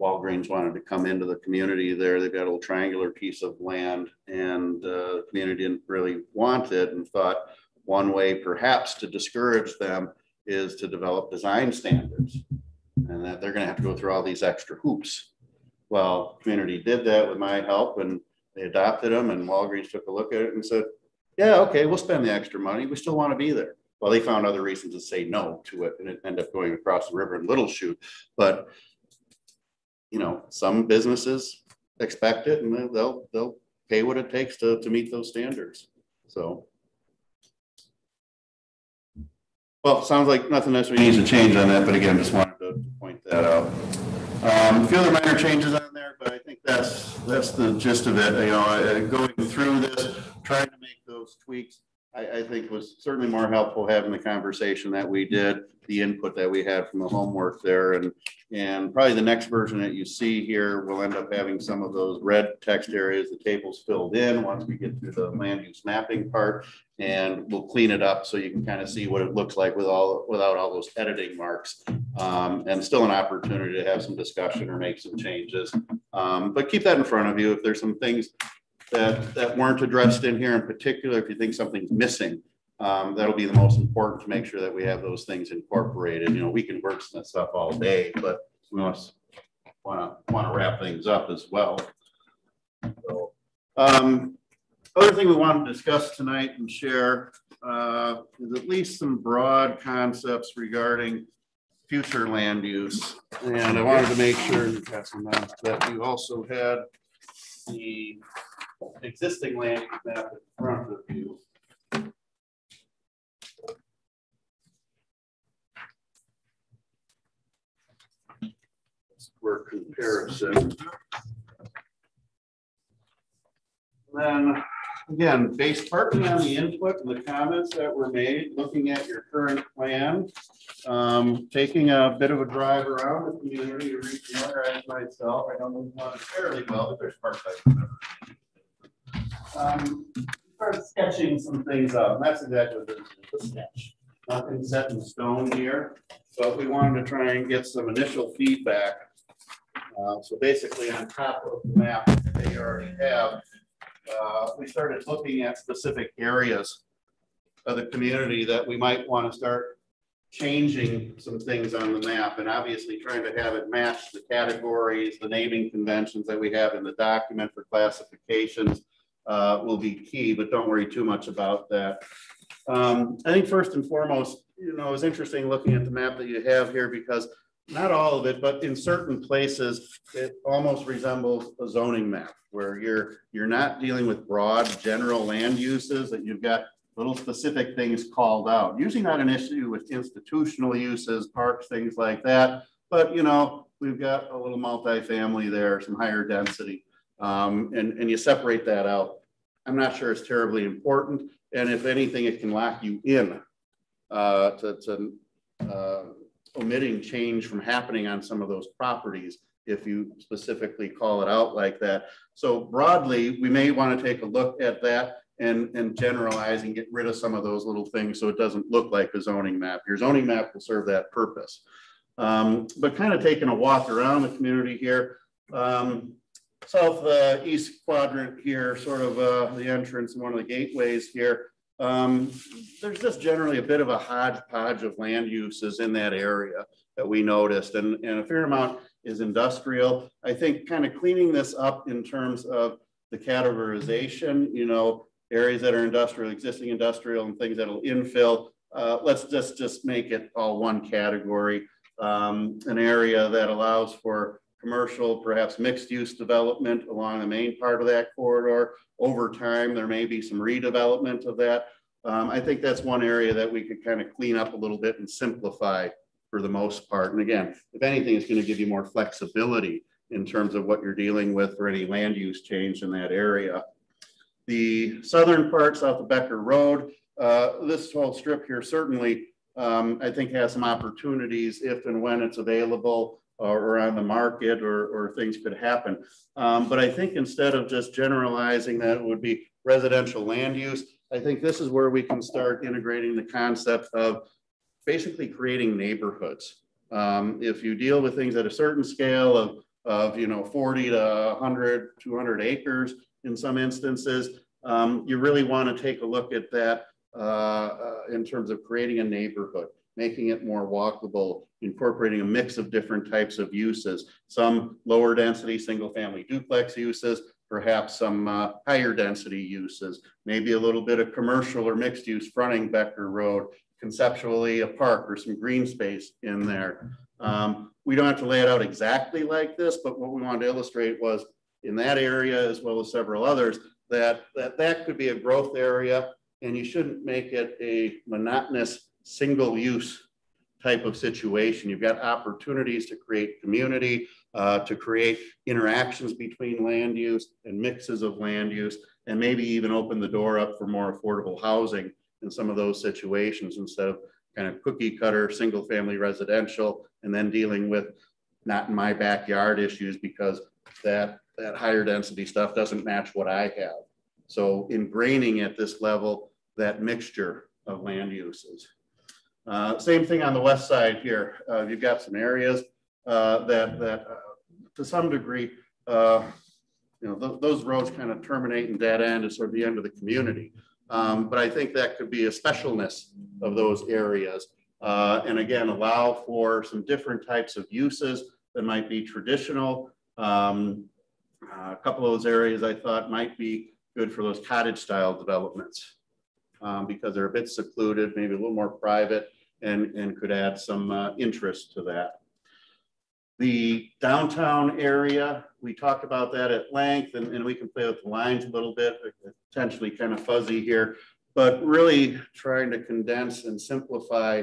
Walgreens wanted to come into the community there. They've got a little triangular piece of land and uh, the community didn't really want it and thought one way perhaps to discourage them is to develop design standards and that they're going to have to go through all these extra hoops. Well, community did that with my help and they adopted them and Walgreens took a look at it and said, yeah, okay, we'll spend the extra money. We still want to be there. Well, they found other reasons to say no to it and it ended up going across the river in Little Chute. But you know, some businesses expect it and they'll, they'll pay what it takes to, to meet those standards. So. Well, sounds like nothing necessarily needs to change on that, but again, just wanted to point that out. Um, a few other minor changes on there, but I think that's, that's the gist of it. You know, uh, going through this, trying to make those tweaks, I, I think was certainly more helpful having the conversation that we did, the input that we had from the homework there. And, and probably the next version that you see here will end up having some of those red text areas, the tables filled in once we get through the land use mapping part. And we'll clean it up so you can kind of see what it looks like with all, without all those editing marks. Um, and still an opportunity to have some discussion or make some changes. Um, but keep that in front of you. If there's some things that, that weren't addressed in here in particular, if you think something's missing, um, that'll be the most important to make sure that we have those things incorporated. You know, we can work that stuff all day, but we must want to want to wrap things up as well. So, um, other thing we want to discuss tonight and share uh, is at least some broad concepts regarding future land use. And I wanted to make sure that you also had the existing land map in front of you. For comparison. Then again, based partly on the input and the comments that were made, looking at your current plan, um, taking a bit of a drive around the community to re-familiarize myself. I don't know fairly well, but there's parts I remember. Um, start sketching some things up. that's exactly this is, sketch. Nothing set in stone here, but we wanted to try and get some initial feedback. Uh, so basically on top of the map that you already have, uh, we started looking at specific areas of the community that we might want to start changing some things on the map and obviously trying to have it match the categories, the naming conventions that we have in the document for classifications uh, will be key, but don't worry too much about that. Um, I think first and foremost, you know, it was interesting looking at the map that you have here because not all of it, but in certain places, it almost resembles a zoning map where you're you're not dealing with broad general land uses that you've got little specific things called out. Usually not an issue with institutional uses, parks, things like that. But you know, we've got a little multifamily there, some higher density, um, and and you separate that out. I'm not sure it's terribly important, and if anything, it can lock you in uh, to, to uh, omitting change from happening on some of those properties if you specifically call it out like that. So broadly, we may want to take a look at that and, and generalize and get rid of some of those little things so it doesn't look like a zoning map. Your zoning map will serve that purpose. Um, but kind of taking a walk around the community here, um, south uh, east quadrant here, sort of uh, the entrance, one of the gateways here. Um, there's just generally a bit of a hodgepodge of land uses in that area that we noticed, and, and a fair amount is industrial. I think kind of cleaning this up in terms of the categorization, you know, areas that are industrial, existing industrial, and things that'll infill. Uh, let's just just make it all one category. Um, an area that allows for commercial, perhaps mixed use development along the main part of that corridor. Over time, there may be some redevelopment of that. Um, I think that's one area that we could kind of clean up a little bit and simplify for the most part. And again, if anything, it's going to give you more flexibility in terms of what you're dealing with for any land use change in that area. The southern part, south of Becker Road, uh, this whole strip here certainly, um, I think has some opportunities if and when it's available or on the market or, or things could happen. Um, but I think instead of just generalizing that it would be residential land use, I think this is where we can start integrating the concept of basically creating neighborhoods. Um, if you deal with things at a certain scale of, of you know, 40 to 100, 200 acres in some instances, um, you really want to take a look at that uh, uh, in terms of creating a neighborhood making it more walkable, incorporating a mix of different types of uses, some lower density single family duplex uses, perhaps some uh, higher density uses, maybe a little bit of commercial or mixed use fronting Becker Road, conceptually a park or some green space in there. Um, we don't have to lay it out exactly like this, but what we wanted to illustrate was in that area, as well as several others, that that, that could be a growth area and you shouldn't make it a monotonous single use type of situation. You've got opportunities to create community, uh, to create interactions between land use and mixes of land use, and maybe even open the door up for more affordable housing in some of those situations instead of kind of cookie cutter, single family residential, and then dealing with not in my backyard issues because that, that higher density stuff doesn't match what I have. So ingraining at this level, that mixture of land uses. Uh, same thing on the west side here. Uh, you've got some areas uh, that, that uh, to some degree, uh, you know, th those roads kind of terminate and dead end is sort of the end of the community. Um, but I think that could be a specialness of those areas. Uh, and again, allow for some different types of uses that might be traditional. Um, a couple of those areas I thought might be good for those cottage style developments um, because they're a bit secluded, maybe a little more private and, and could add some uh, interest to that. The downtown area, we talked about that at length and, and we can play with the lines a little bit, potentially kind of fuzzy here, but really trying to condense and simplify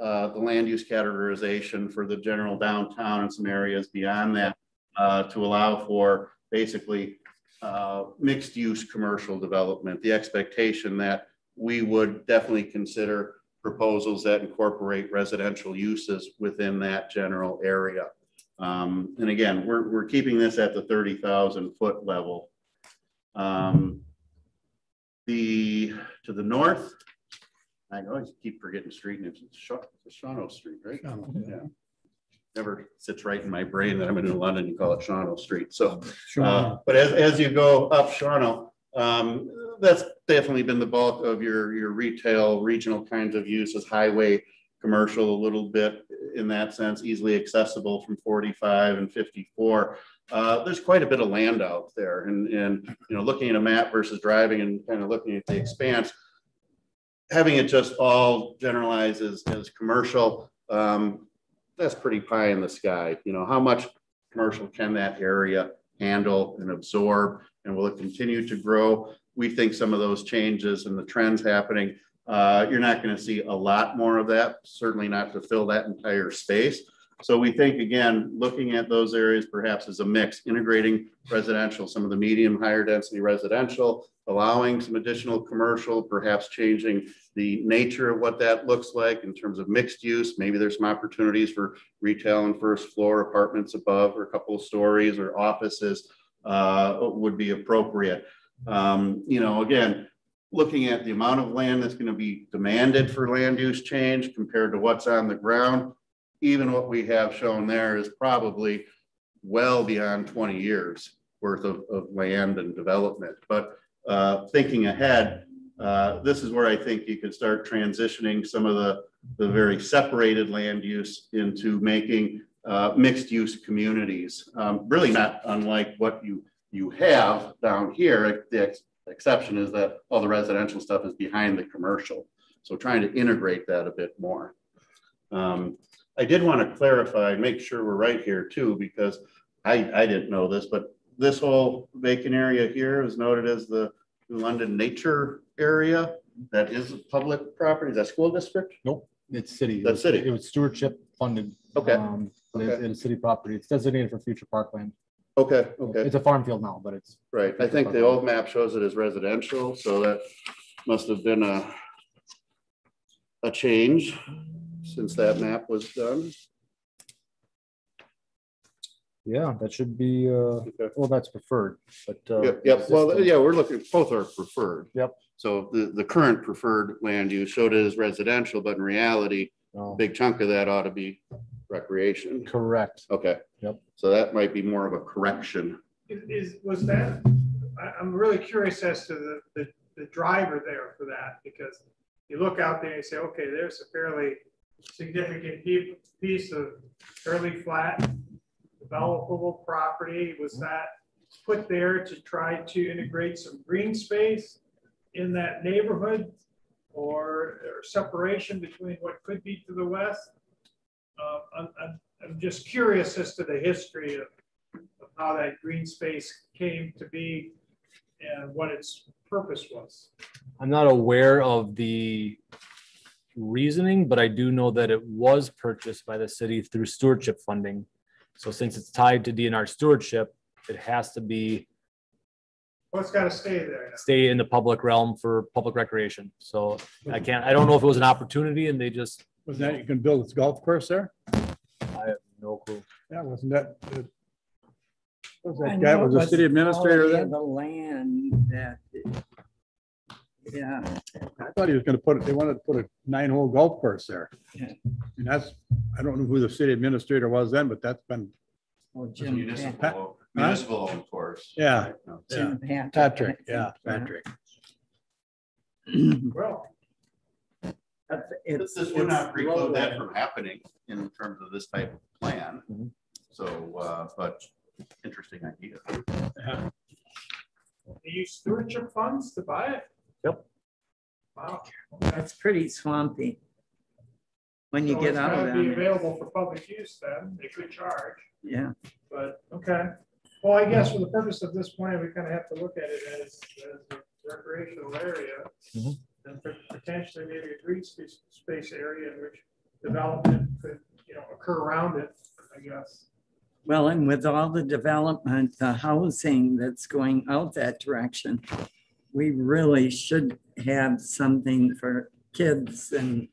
uh, the land use categorization for the general downtown and some areas beyond that uh, to allow for basically uh, mixed use commercial development. The expectation that we would definitely consider proposals that incorporate residential uses within that general area. Um, and again, we're, we're keeping this at the 30,000 foot level. Um, The, to the north, I always keep forgetting street names. It's Sha- it's Shawano Street, right? Yeah. Never sits right in my brain that I'm in London, you call it Shawano Street. So, uh, but as, as you go up Shawano, um, that's definitely been the bulk of your, your retail, regional kinds of uses, highway, commercial a little bit in that sense, easily accessible from forty-five and fifty-four. Uh, there's quite a bit of land out there and, and, you know, looking at a map versus driving and kind of looking at the expanse, having it just all generalized as, as commercial, um, that's pretty pie in the sky. You know, how much commercial can that area handle and absorb? And will it continue to grow? We think some of those changes and the trends happening, uh, you're not going to see a lot more of that, certainly not to fill that entire space. So we think, again, looking at those areas perhaps as a mix, integrating residential, some of the medium, higher density residential, allowing some additional commercial, perhaps changing the nature of what that looks like in terms of mixed use. Maybe there's some opportunities for retail and first floor apartments above or a couple of stories or offices uh, would be appropriate. Um, you know, again, looking at the amount of land that's going to be demanded for land use change compared to what's on the ground, even what we have shown there is probably well beyond 20 years worth of, of land and development. But uh, thinking ahead, uh, this is where I think you could start transitioning some of the, the very separated land use into making uh, mixed use communities. Um, really not unlike what you, you have down here. The ex- exception is that all the residential stuff is behind the commercial. So trying to integrate that a bit more. Um, I did want to clarify, make sure we're right here too, because I, I didn't know this, but this whole vacant area here is noted as the London Nature Area. That is a public property, is that school district? Nope, it's city. That's city. It was stewardship funded. Okay. um, But it's, Okay. it's city property. It's designated for future parkland. Okay, okay. It's a farm field now, but it's. Right, I think the old map shows it as residential, so that must have been a a change since that map was done. Yeah, that should be, uh, well, that's preferred, but. uh, Yep, yep, well, existing- yeah, we're looking, both are preferred. Yep. So the, the current preferred land use showed it as residential, but in reality, a Oh. big chunk of that ought to be recreation. Correct. Okay. Yep. So that might be more of a correction. Is, is- was that, I, I'm really curious as to the, the, the driver there for that, because you look out there and you say, okay, there's a fairly significant piece of fairly flat developable property. Was that put there to try to integrate some green space in that neighborhood? Or, or separation between what could be to the west? Uh, I'm, I'm, I'm just curious as to the history of of how that green space came to be and what its purpose was. I'm not aware of the reasoning, but I do know that it was purchased by the city through stewardship funding. So since it's tied to DNR stewardship, it has to be, Well, it's got to stay there. stay in the public realm for public recreation. So I can't, I don't know if it was an opportunity and they just, Was that, you can build this golf course there? I have no clue. Yeah, wasn't that? uh, Was I that guy, know it was the city administrator quality then? The land that, yeah. I thought he was gonna put, it. they wanted to put a nine-hole golf course there. Yeah. And that's, I don't know who the city administrator was then, but that's been. Oh, Jim Municipal, Huh? municipal owned course. Yeah, yeah. Jim Patrick. Patrick, yeah, Patrick. Well, It's- This, this would not preclude that from happening in terms of this type of plan. So, uh, but interesting idea. they use stewardship funds to buy it? Yep. Wow. It's pretty swampy. When you So get out of gotta Be available for public use then, they could charge, yeah. but, okay. Well, I guess for the purpose of this plan, we kind of have to look at it as, as a recreational area. Mhm. And pot- potentially maybe a green space, space area in which development could, you know, occur around it, I guess. Well, and with all the development, the housing that's going out that direction, we really should have something for kids and,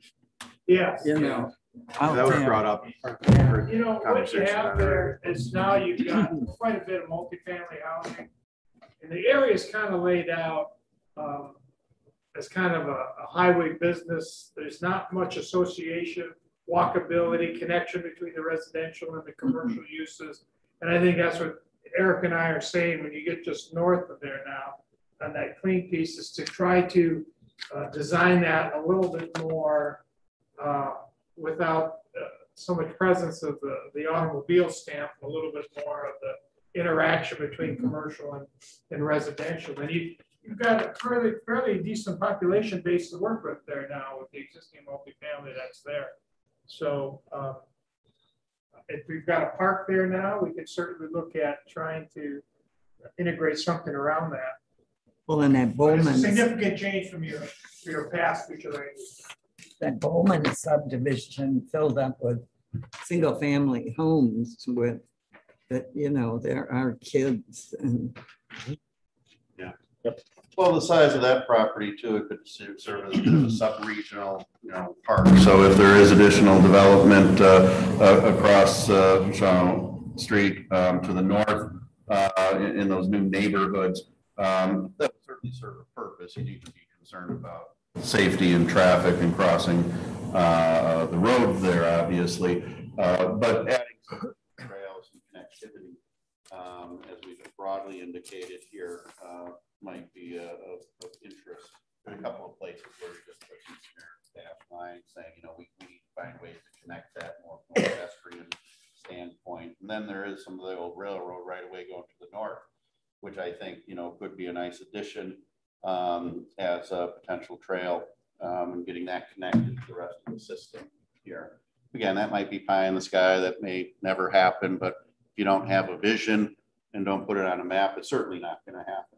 Yes. you know. out That was there. brought up. You know, what you Conversation have on there is now you've got quite a bit of multifamily housing. And the area is kind of laid out, um, as kind of a, a highway business. There's not much association, walkability, connection between the residential and the commercial uses. And I think that's what Eric and I are saying, when you get just north of there now, on that clean piece, is to try to uh, design that a little bit more uh, without uh, so much presence of the, the automobile stamp, a little bit more of the interaction between commercial and, and residential. And you, you've got a fairly, fairly decent population base to work with there now with the existing multifamily that's there. So um, if we've got a park there now, we could certainly look at trying to integrate something around that. Well, and that But It's a Bowman, significant change from your, your past future that Bowman subdivision filled up with single-family homes with, that, you know, there are kids and Well, the size of that property too, it could serve as a sub-regional, you know, park. So if there is additional development uh, uh, across uh, Shaw Street um, to the north uh, in in those new neighborhoods, um, that would certainly serve a purpose. You need to be concerned about safety and traffic and crossing uh, the road there, obviously. Uh, But adding some trails and connectivity, um, as we've broadly indicated here, uh, might be uh, of, of interest. In a couple of places where just put dash lines saying, you know, we, we need to find ways to connect that more from a pedestrian standpoint. And then there is some of the old railroad right away going to the north, which I think, you know, could be a nice addition um, as a potential trail um, and getting that connected to the rest of the system here. Again, that might be pie in the sky. That may never happen, but if you don't have a vision and don't put it on a map, it's certainly not going to happen.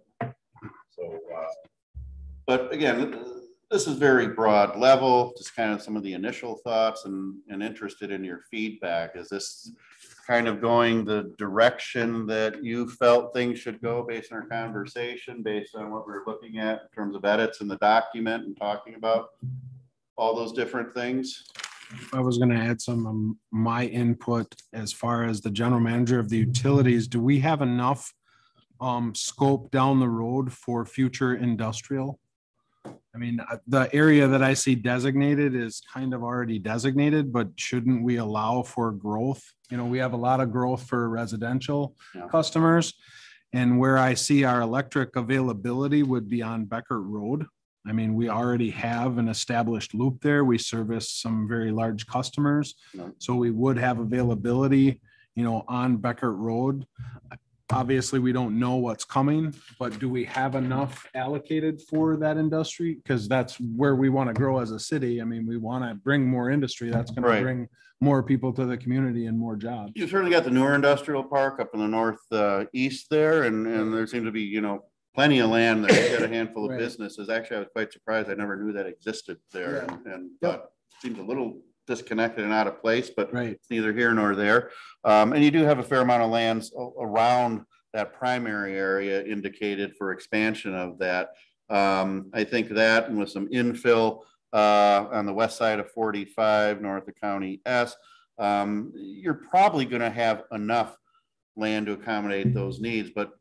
But again, this is very broad level, just kind of some of the initial thoughts and, and interested in your feedback. Is this kind of going the direction that you felt things should go based on our conversation, based on what we we're looking at in terms of edits in the document and talking about all those different things? I was gonna add some of my input as far as the general manager of the utilities. Do we have enough um, scope down the road for future industrial? I mean, uh, the area that I see designated is kind of already designated, but shouldn't we allow for growth? You know, we have a lot of growth for residential Yeah. customers. And where I see our electric availability would be on Becker Road. I mean, we already have an established loop there. We service some very large customers. Yeah. So we would have availability, you know, on Becker Road. Obviously, we don't know what's coming, but do we have enough allocated for that industry? Because that's where we want to grow as a city. I mean, we want to bring more industry. That's going Right. to bring more people to the community and more jobs. You've certainly got the newer industrial park up in the north uh, east there, and, and there seems to be, you know, plenty of land there. You've got a handful of Right. businesses. Actually, I was quite surprised. I never knew that existed there, and- and, but seems a little disconnected and out of place, but Right. it's neither here nor there. Um, and you do have a fair amount of lands around that primary area indicated for expansion of that. Um, I think that and with some infill, uh, on the west side of forty-five, north of County S, um, you're probably gonna have enough land to accommodate those needs, but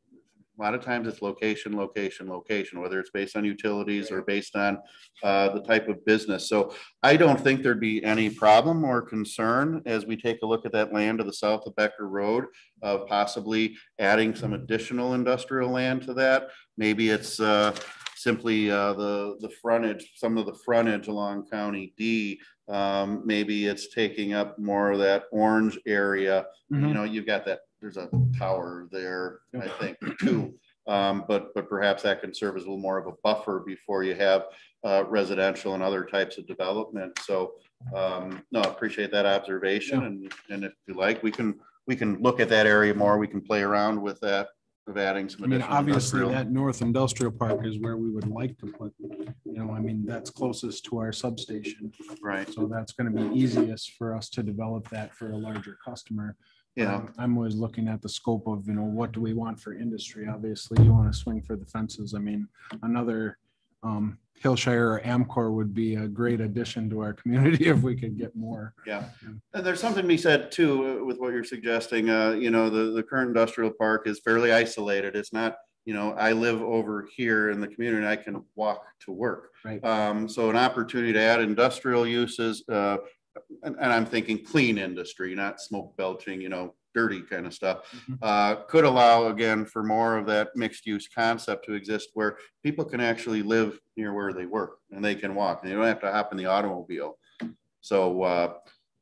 a lot of times it's location, location, location, whether it's based on utilities or based on, uh, the type of business. So I don't think there'd be any problem or concern as we take a look at that land to the south of Becker Road of possibly adding some additional industrial land to that. Maybe it's uh, simply uh, the, the frontage, some of the frontage along County D. Um, Maybe it's taking up more of that orange area. You Mhm. know, you've got that, there's a tower there, I think, too. Um, But, but perhaps that can serve as a little more of a buffer before you have uh, residential and other types of development. So um, no, I appreciate that observation and, and if you like, we can, we can look at that area more. We can play around with that of adding some I mean, obviously, industrial. that North Industrial Park is where we would like to put, you know, I mean, that's closest to our substation. Right. So that's gonna be easiest for us to develop that for a larger customer. Yeah. Um, I'm always looking at the scope of, you know, what do we want for industry? Obviously, you want to swing for the fences. I mean, another um, Hillshire or Amcor would be a great addition to our community (laughs) if we could get more. Yeah, and there's something to be said too uh, with what you're suggesting. Uh, you know, the, the current industrial park is fairly isolated. It's not you know, I live over here in the community and I can walk to work. Right. Um, so an opportunity to add industrial uses, uh, and, and I'm thinking clean industry, not smoke belching, you know, dirty kind of stuff. Uh, could allow again for more of that mixed use concept to exist where people can actually live near where they work and they can walk and they don't have to hop in the automobile. So, uh,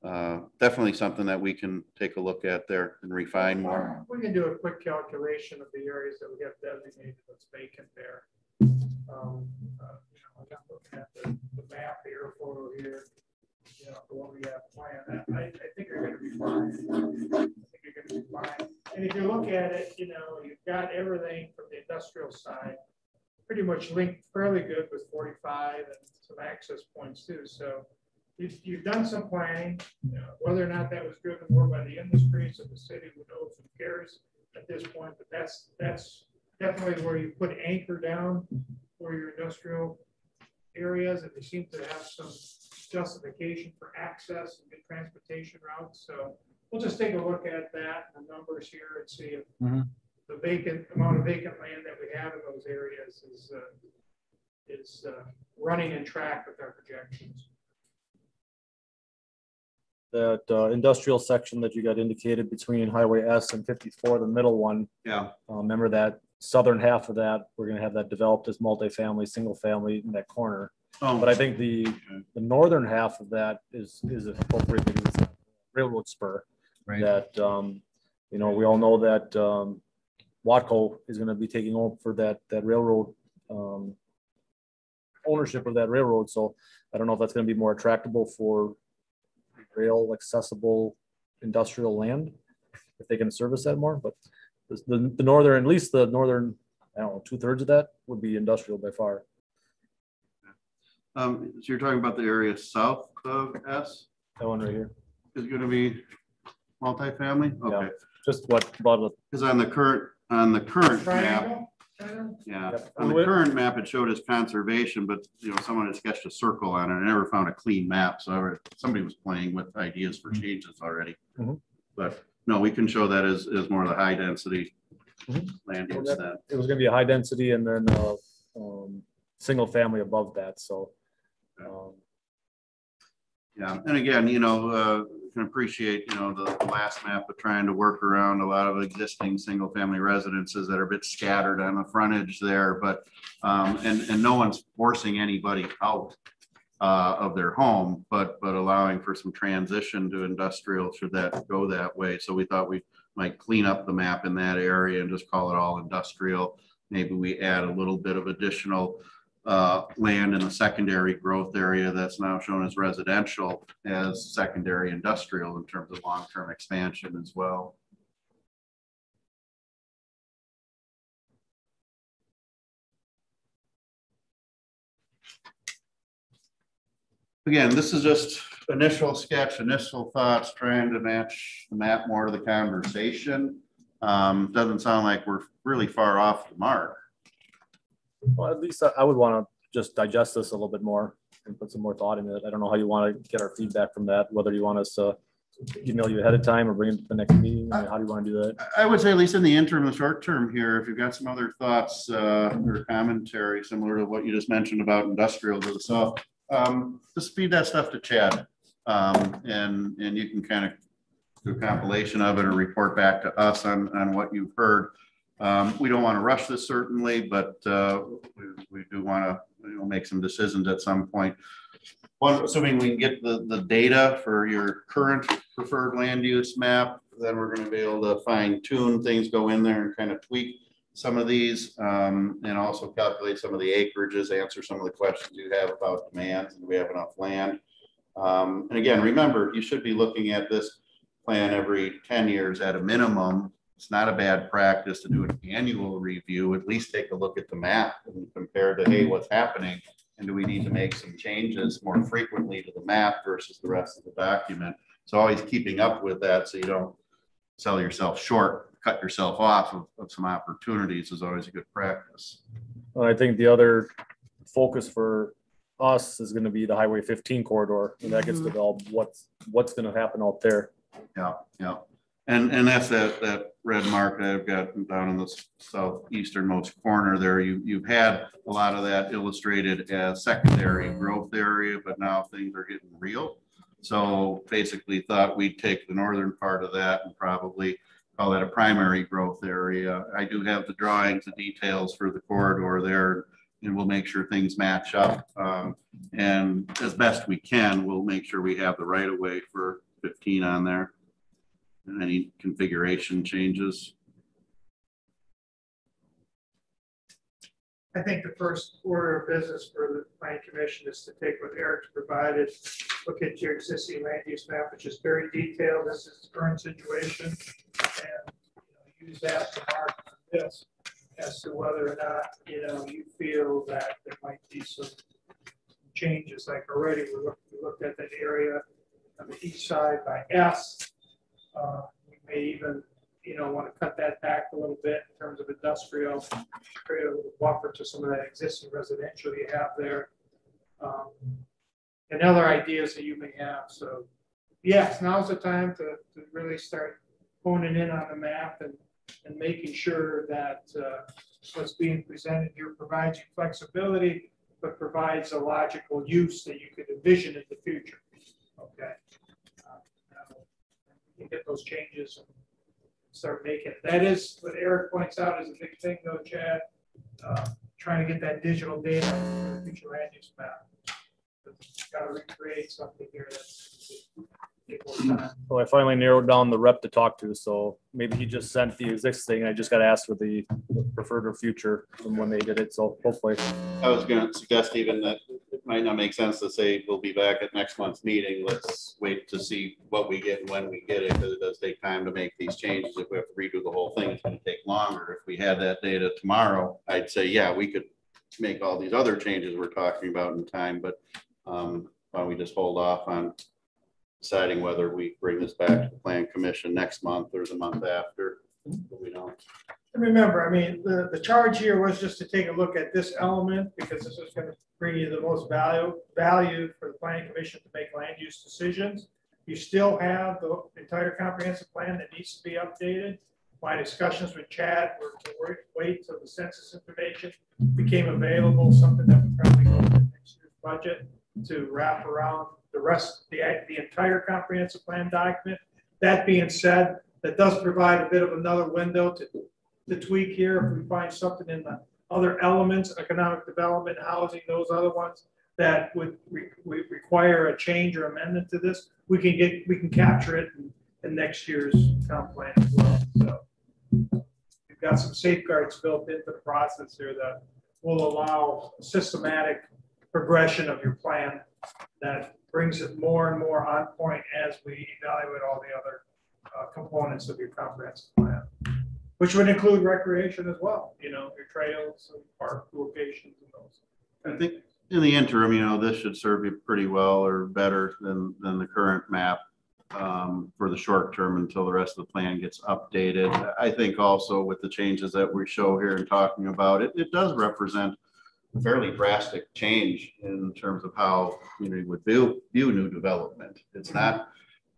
uh, definitely something that we can take a look at there and refine more. We can do a quick calculation of the areas that we have designated that's vacant there. Um, uh, you know, I'm not looking at the, the map here, photo here, you know, the one we have planned. I, I think you're gonna be fine. I think you're gonna be fine. And if you look at it, you know, you've got everything from the industrial side, pretty much linked fairly good with forty-five and some access points too, so you've, you've done some planning, you know, whether or not that was driven more by the industries of the city, who knows, who cares at this point, but that's, that's definitely where you put anchor down for your industrial areas, and they seem to have some justification for access and good transportation routes, so we'll just take a look at that, and the numbers here, and see if Mhm. the vacant, amount of vacant land that we have in those areas is, uh, is, uh, running in track with our projections. That uh, industrial section that you got indicated between Highway S and fifty-four, the middle one. Yeah. Uh, Remember that southern half of that, we're gonna have that developed as multifamily, single family in that corner. Oh. But I think the, the northern half of that is, is appropriate because it's a railroad spur. Right. That, um, you know, we all know that, um, Watco is gonna be taking over for that, that railroad, um, ownership of that railroad, so I don't know if that's gonna be more attractable for rail accessible industrial land, if they can service that more, but the, the- the northern, at least the northern, I don't know, two thirds of that would be industrial by far. Um, so you're talking about the area south of S That one right here. is gonna be multifamily? Yeah. Okay. Just what, about, a- Because on the current, on the current map, Triangle, kind yeah, Yep. on the current map, it showed as conservation, but you know, someone had sketched a circle on it. I never found a clean map, so I- somebody was playing with ideas for changes already. Mhm. But no, we can show that as, as more of the high density Mhm. land use then. it was gonna be a high density and then, uh, um, single family above that, so. Um, Yeah, and again, you know, uh, can appreciate, you know, the the last map of trying to work around a lot of existing single-family residences that are a bit scattered on the frontage there, but, um, and, and no one's forcing anybody out uh, of their home, but, but allowing for some transition to industrial should that go that way. So we thought we might clean up the map in that area and just call it all industrial. Maybe we add a little bit of additional uh, land in the secondary growth area that's now shown as residential as secondary industrial in terms of long-term expansion as well. Again, this is just initial sketch, initial thoughts, trying to match the map more to the conversation. Um, doesn't sound like we're really far off the mark. Well, at least I, would wanna just digest this a little bit more and put some more thought in it. I don't know how you wanna get our feedback from that, whether you want us to email you ahead of time or bring it to the next meeting, I mean, how do you wanna do that? I would say at least in the interim, the short term here, if you've got some other thoughts uh, or commentary similar to what you just mentioned about industrial to the south, um, just feed that stuff to Chad. Um, and, and you can kind of do a compilation of it or report back to us on, on what you've heard. Um, we don't want to rush this certainly, but uh, we, we do want to, you know, make some decisions at some point. One, assuming we can get the, the data for your current preferred land use map, then we're gonna be able to fine tune things, go in there and kind of tweak some of these, um, and also calculate some of the acreages, answer some of the questions you have about demand, and we have enough land? Um, and again, remember, you should be looking at this plan every ten years at a minimum. It's not a bad practice to do an annual review, at least take a look at the map and compare to, hey, what's happening? And do we need to make some changes more frequently to the map versus the rest of the document? So always keeping up with that so you don't sell yourself short, cut yourself off of, of some opportunities is always a good practice. Well, I think the other focus for us is gonna be the Highway fifteen corridor, and that gets Mhm. developed, what's, what's gonna happen out there. Yeah, yeah. And, and that's that, that red mark that I've got down in the southeasternmost corner there. You, you've had a lot of that illustrated as secondary growth area, but now things are getting real. So basically thought we'd take the northern part of that and probably call that a primary growth area. I do have the drawings, the details for the corridor there, and we'll make sure things match up. Um, and as best we can, we'll make sure we have the right of way for fifteen on there. Any configuration changes. I think the first order of business for the planning commission is to take what Eric's provided, look at your existing land use map, which is very detailed. This is the current situation. And you know, use that to mark this as to whether or not, you know, you feel that there might be some changes, like already we looked, we looked at that area on the east side by S. Uh, We may even you know, want to cut that back a little bit in terms of industrial, create a little buffer to some of that existing residential you have there. Um, And other ideas that you may have, so, yes, now's the time to, to really start honing in on the map and, and making sure that uh, what's being presented here provides you flexibility, but provides a logical use that you could envision in the future, okay? You get those changes and start making. That is what Eric points out is a big thing though, Chad. Uh, Trying to get that digital data for the future land use map. Got to recreate something here that's. take more time. So I finally narrowed down the rep to talk to, so maybe he just sent the existing, I just got asked for the preferred or future from when they did it, so hopefully. I was gonna suggest even that might not make sense to say we'll be back at next month's meeting. Let's wait to see what we get and when we get it, because it does take time to make these changes. If we have to redo the whole thing, it's gonna take longer. If we had that data tomorrow, I'd say, yeah, we could make all these other changes we're talking about in time, but um, why don't we just hold off on deciding whether we bring this back to the plan commission next month or the month after? We don't. Remember, I mean, the, the charge here was just to take a look at this element, because this is gonna bring you the most value, value for the planning commission to make land use decisions. You still have the entire comprehensive plan that needs to be updated. My discussions with Chad were to wait- wait till the census information became available, something that would probably go into next year's budget to wrap around the rest, the, the entire comprehensive plan document. That being said, that does provide a bit of another window to, to tweak here if we find something in the other elements, economic development, housing, those other ones that would re- re- require a change or amendment to this, we can get, we can capture it in, in next year's comp plan as well, so. We've got some safeguards built into the process here that will allow systematic progression of your plan that brings it more and more on point as we evaluate all the other uh, components of your comprehensive plan, which would include recreation as well, you know, your trails and park locations and those. I think in the interim, you know, this should serve you pretty well or better than, than the current map um, for the short term until the rest of the plan gets updated. I think also with the changes that we show here and talking about, it, it does represent a fairly drastic change in terms of how community would view, view new development. It's not,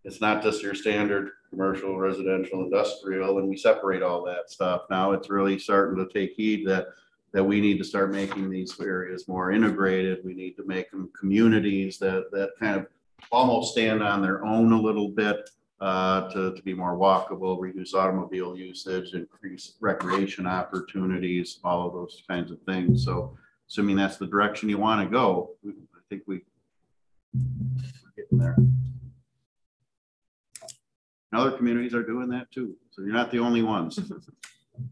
it's not just your standard commercial, residential, industrial, and we separate all that stuff. Now it's really starting to take heed that that we need to start making these areas more integrated. We need to make them communities that, that kind of almost stand on their own a little bit uh, to, to be more walkable, reduce automobile usage, increase recreation opportunities, all of those kinds of things. So assuming that's the direction you want to go, I think we we're getting there. And Other communities are doing that too. So you're not the only ones. (laughs)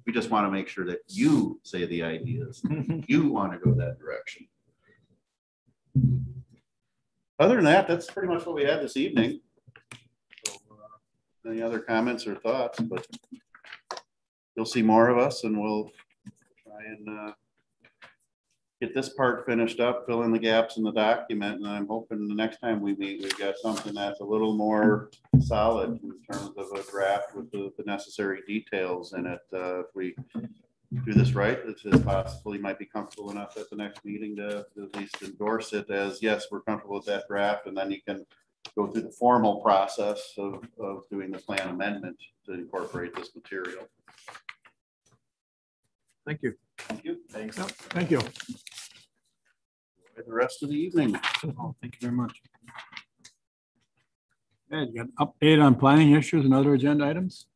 We just want to make sure that you say the ideas. (laughs) You want to go that direction. Other than that, that's pretty much what we had this evening. So, uh, Any other comments or thoughts, but you'll see more of us and we'll try and uh, get this part finished up, fill in the gaps in the document, and I'm hoping the next time we meet, we've got something that's a little more solid in terms of a draft with the the necessary details in it. Uh, If we do this right, it's possibly might be comfortable enough at the next meeting to to at least endorse it as, yes, we're comfortable with that draft, and then you can go through the formal process of, of doing the plan amendment to incorporate this material. Thank you. Thank you. Thanks. Thank you. Enjoy The rest of the evening. Oh, Thank you very much. Ed, you got an update on planning issues and other agenda items?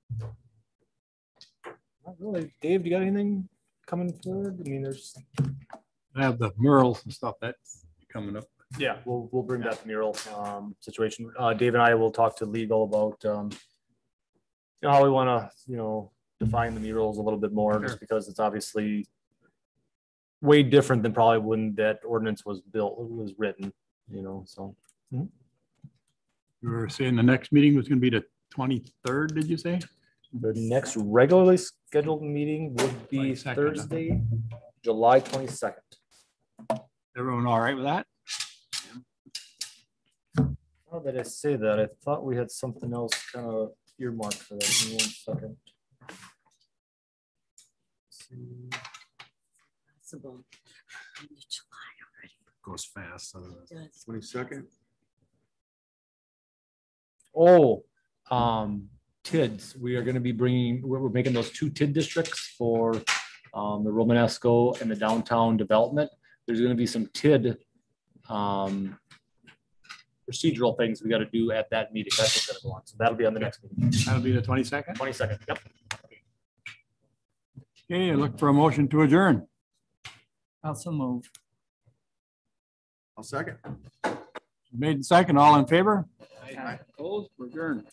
Not really. Dave, do you got anything coming forward? I mean, there's. I have the murals and stuff that's coming up. Yeah, we'll, we'll bring that mural, um, situation. Uh, Dave and I will talk to legal about, um, you know, how we wanna, you know, define the murals a little bit more, just because it's obviously way different than probably when that ordinance was built, was written, you know, so. You were saying the next meeting was gonna be the twenty-third, did you say? The next regularly scheduled meeting would be 22nd. Thursday, July twenty-second. Everyone all right with that? How did I say that? I thought we had something else kind of earmarked for that. Me one second. Possible. July already. Goes fast. Twenty-second? Oh, um, TIDs, we are gonna be bringing, we're, we're making those two TID districts for, um, the Romanesco and the downtown development. There's gonna be some TID, um, procedural things we gotta do at that meeting. That's what's gonna go on. So that'll be on the next meeting. That'll be the twenty-second? Twenty-second, yep. Okay, look for a motion to adjourn. Also move. I'll second. Made second, all in favor? Aye. Opposed, We're adjourned.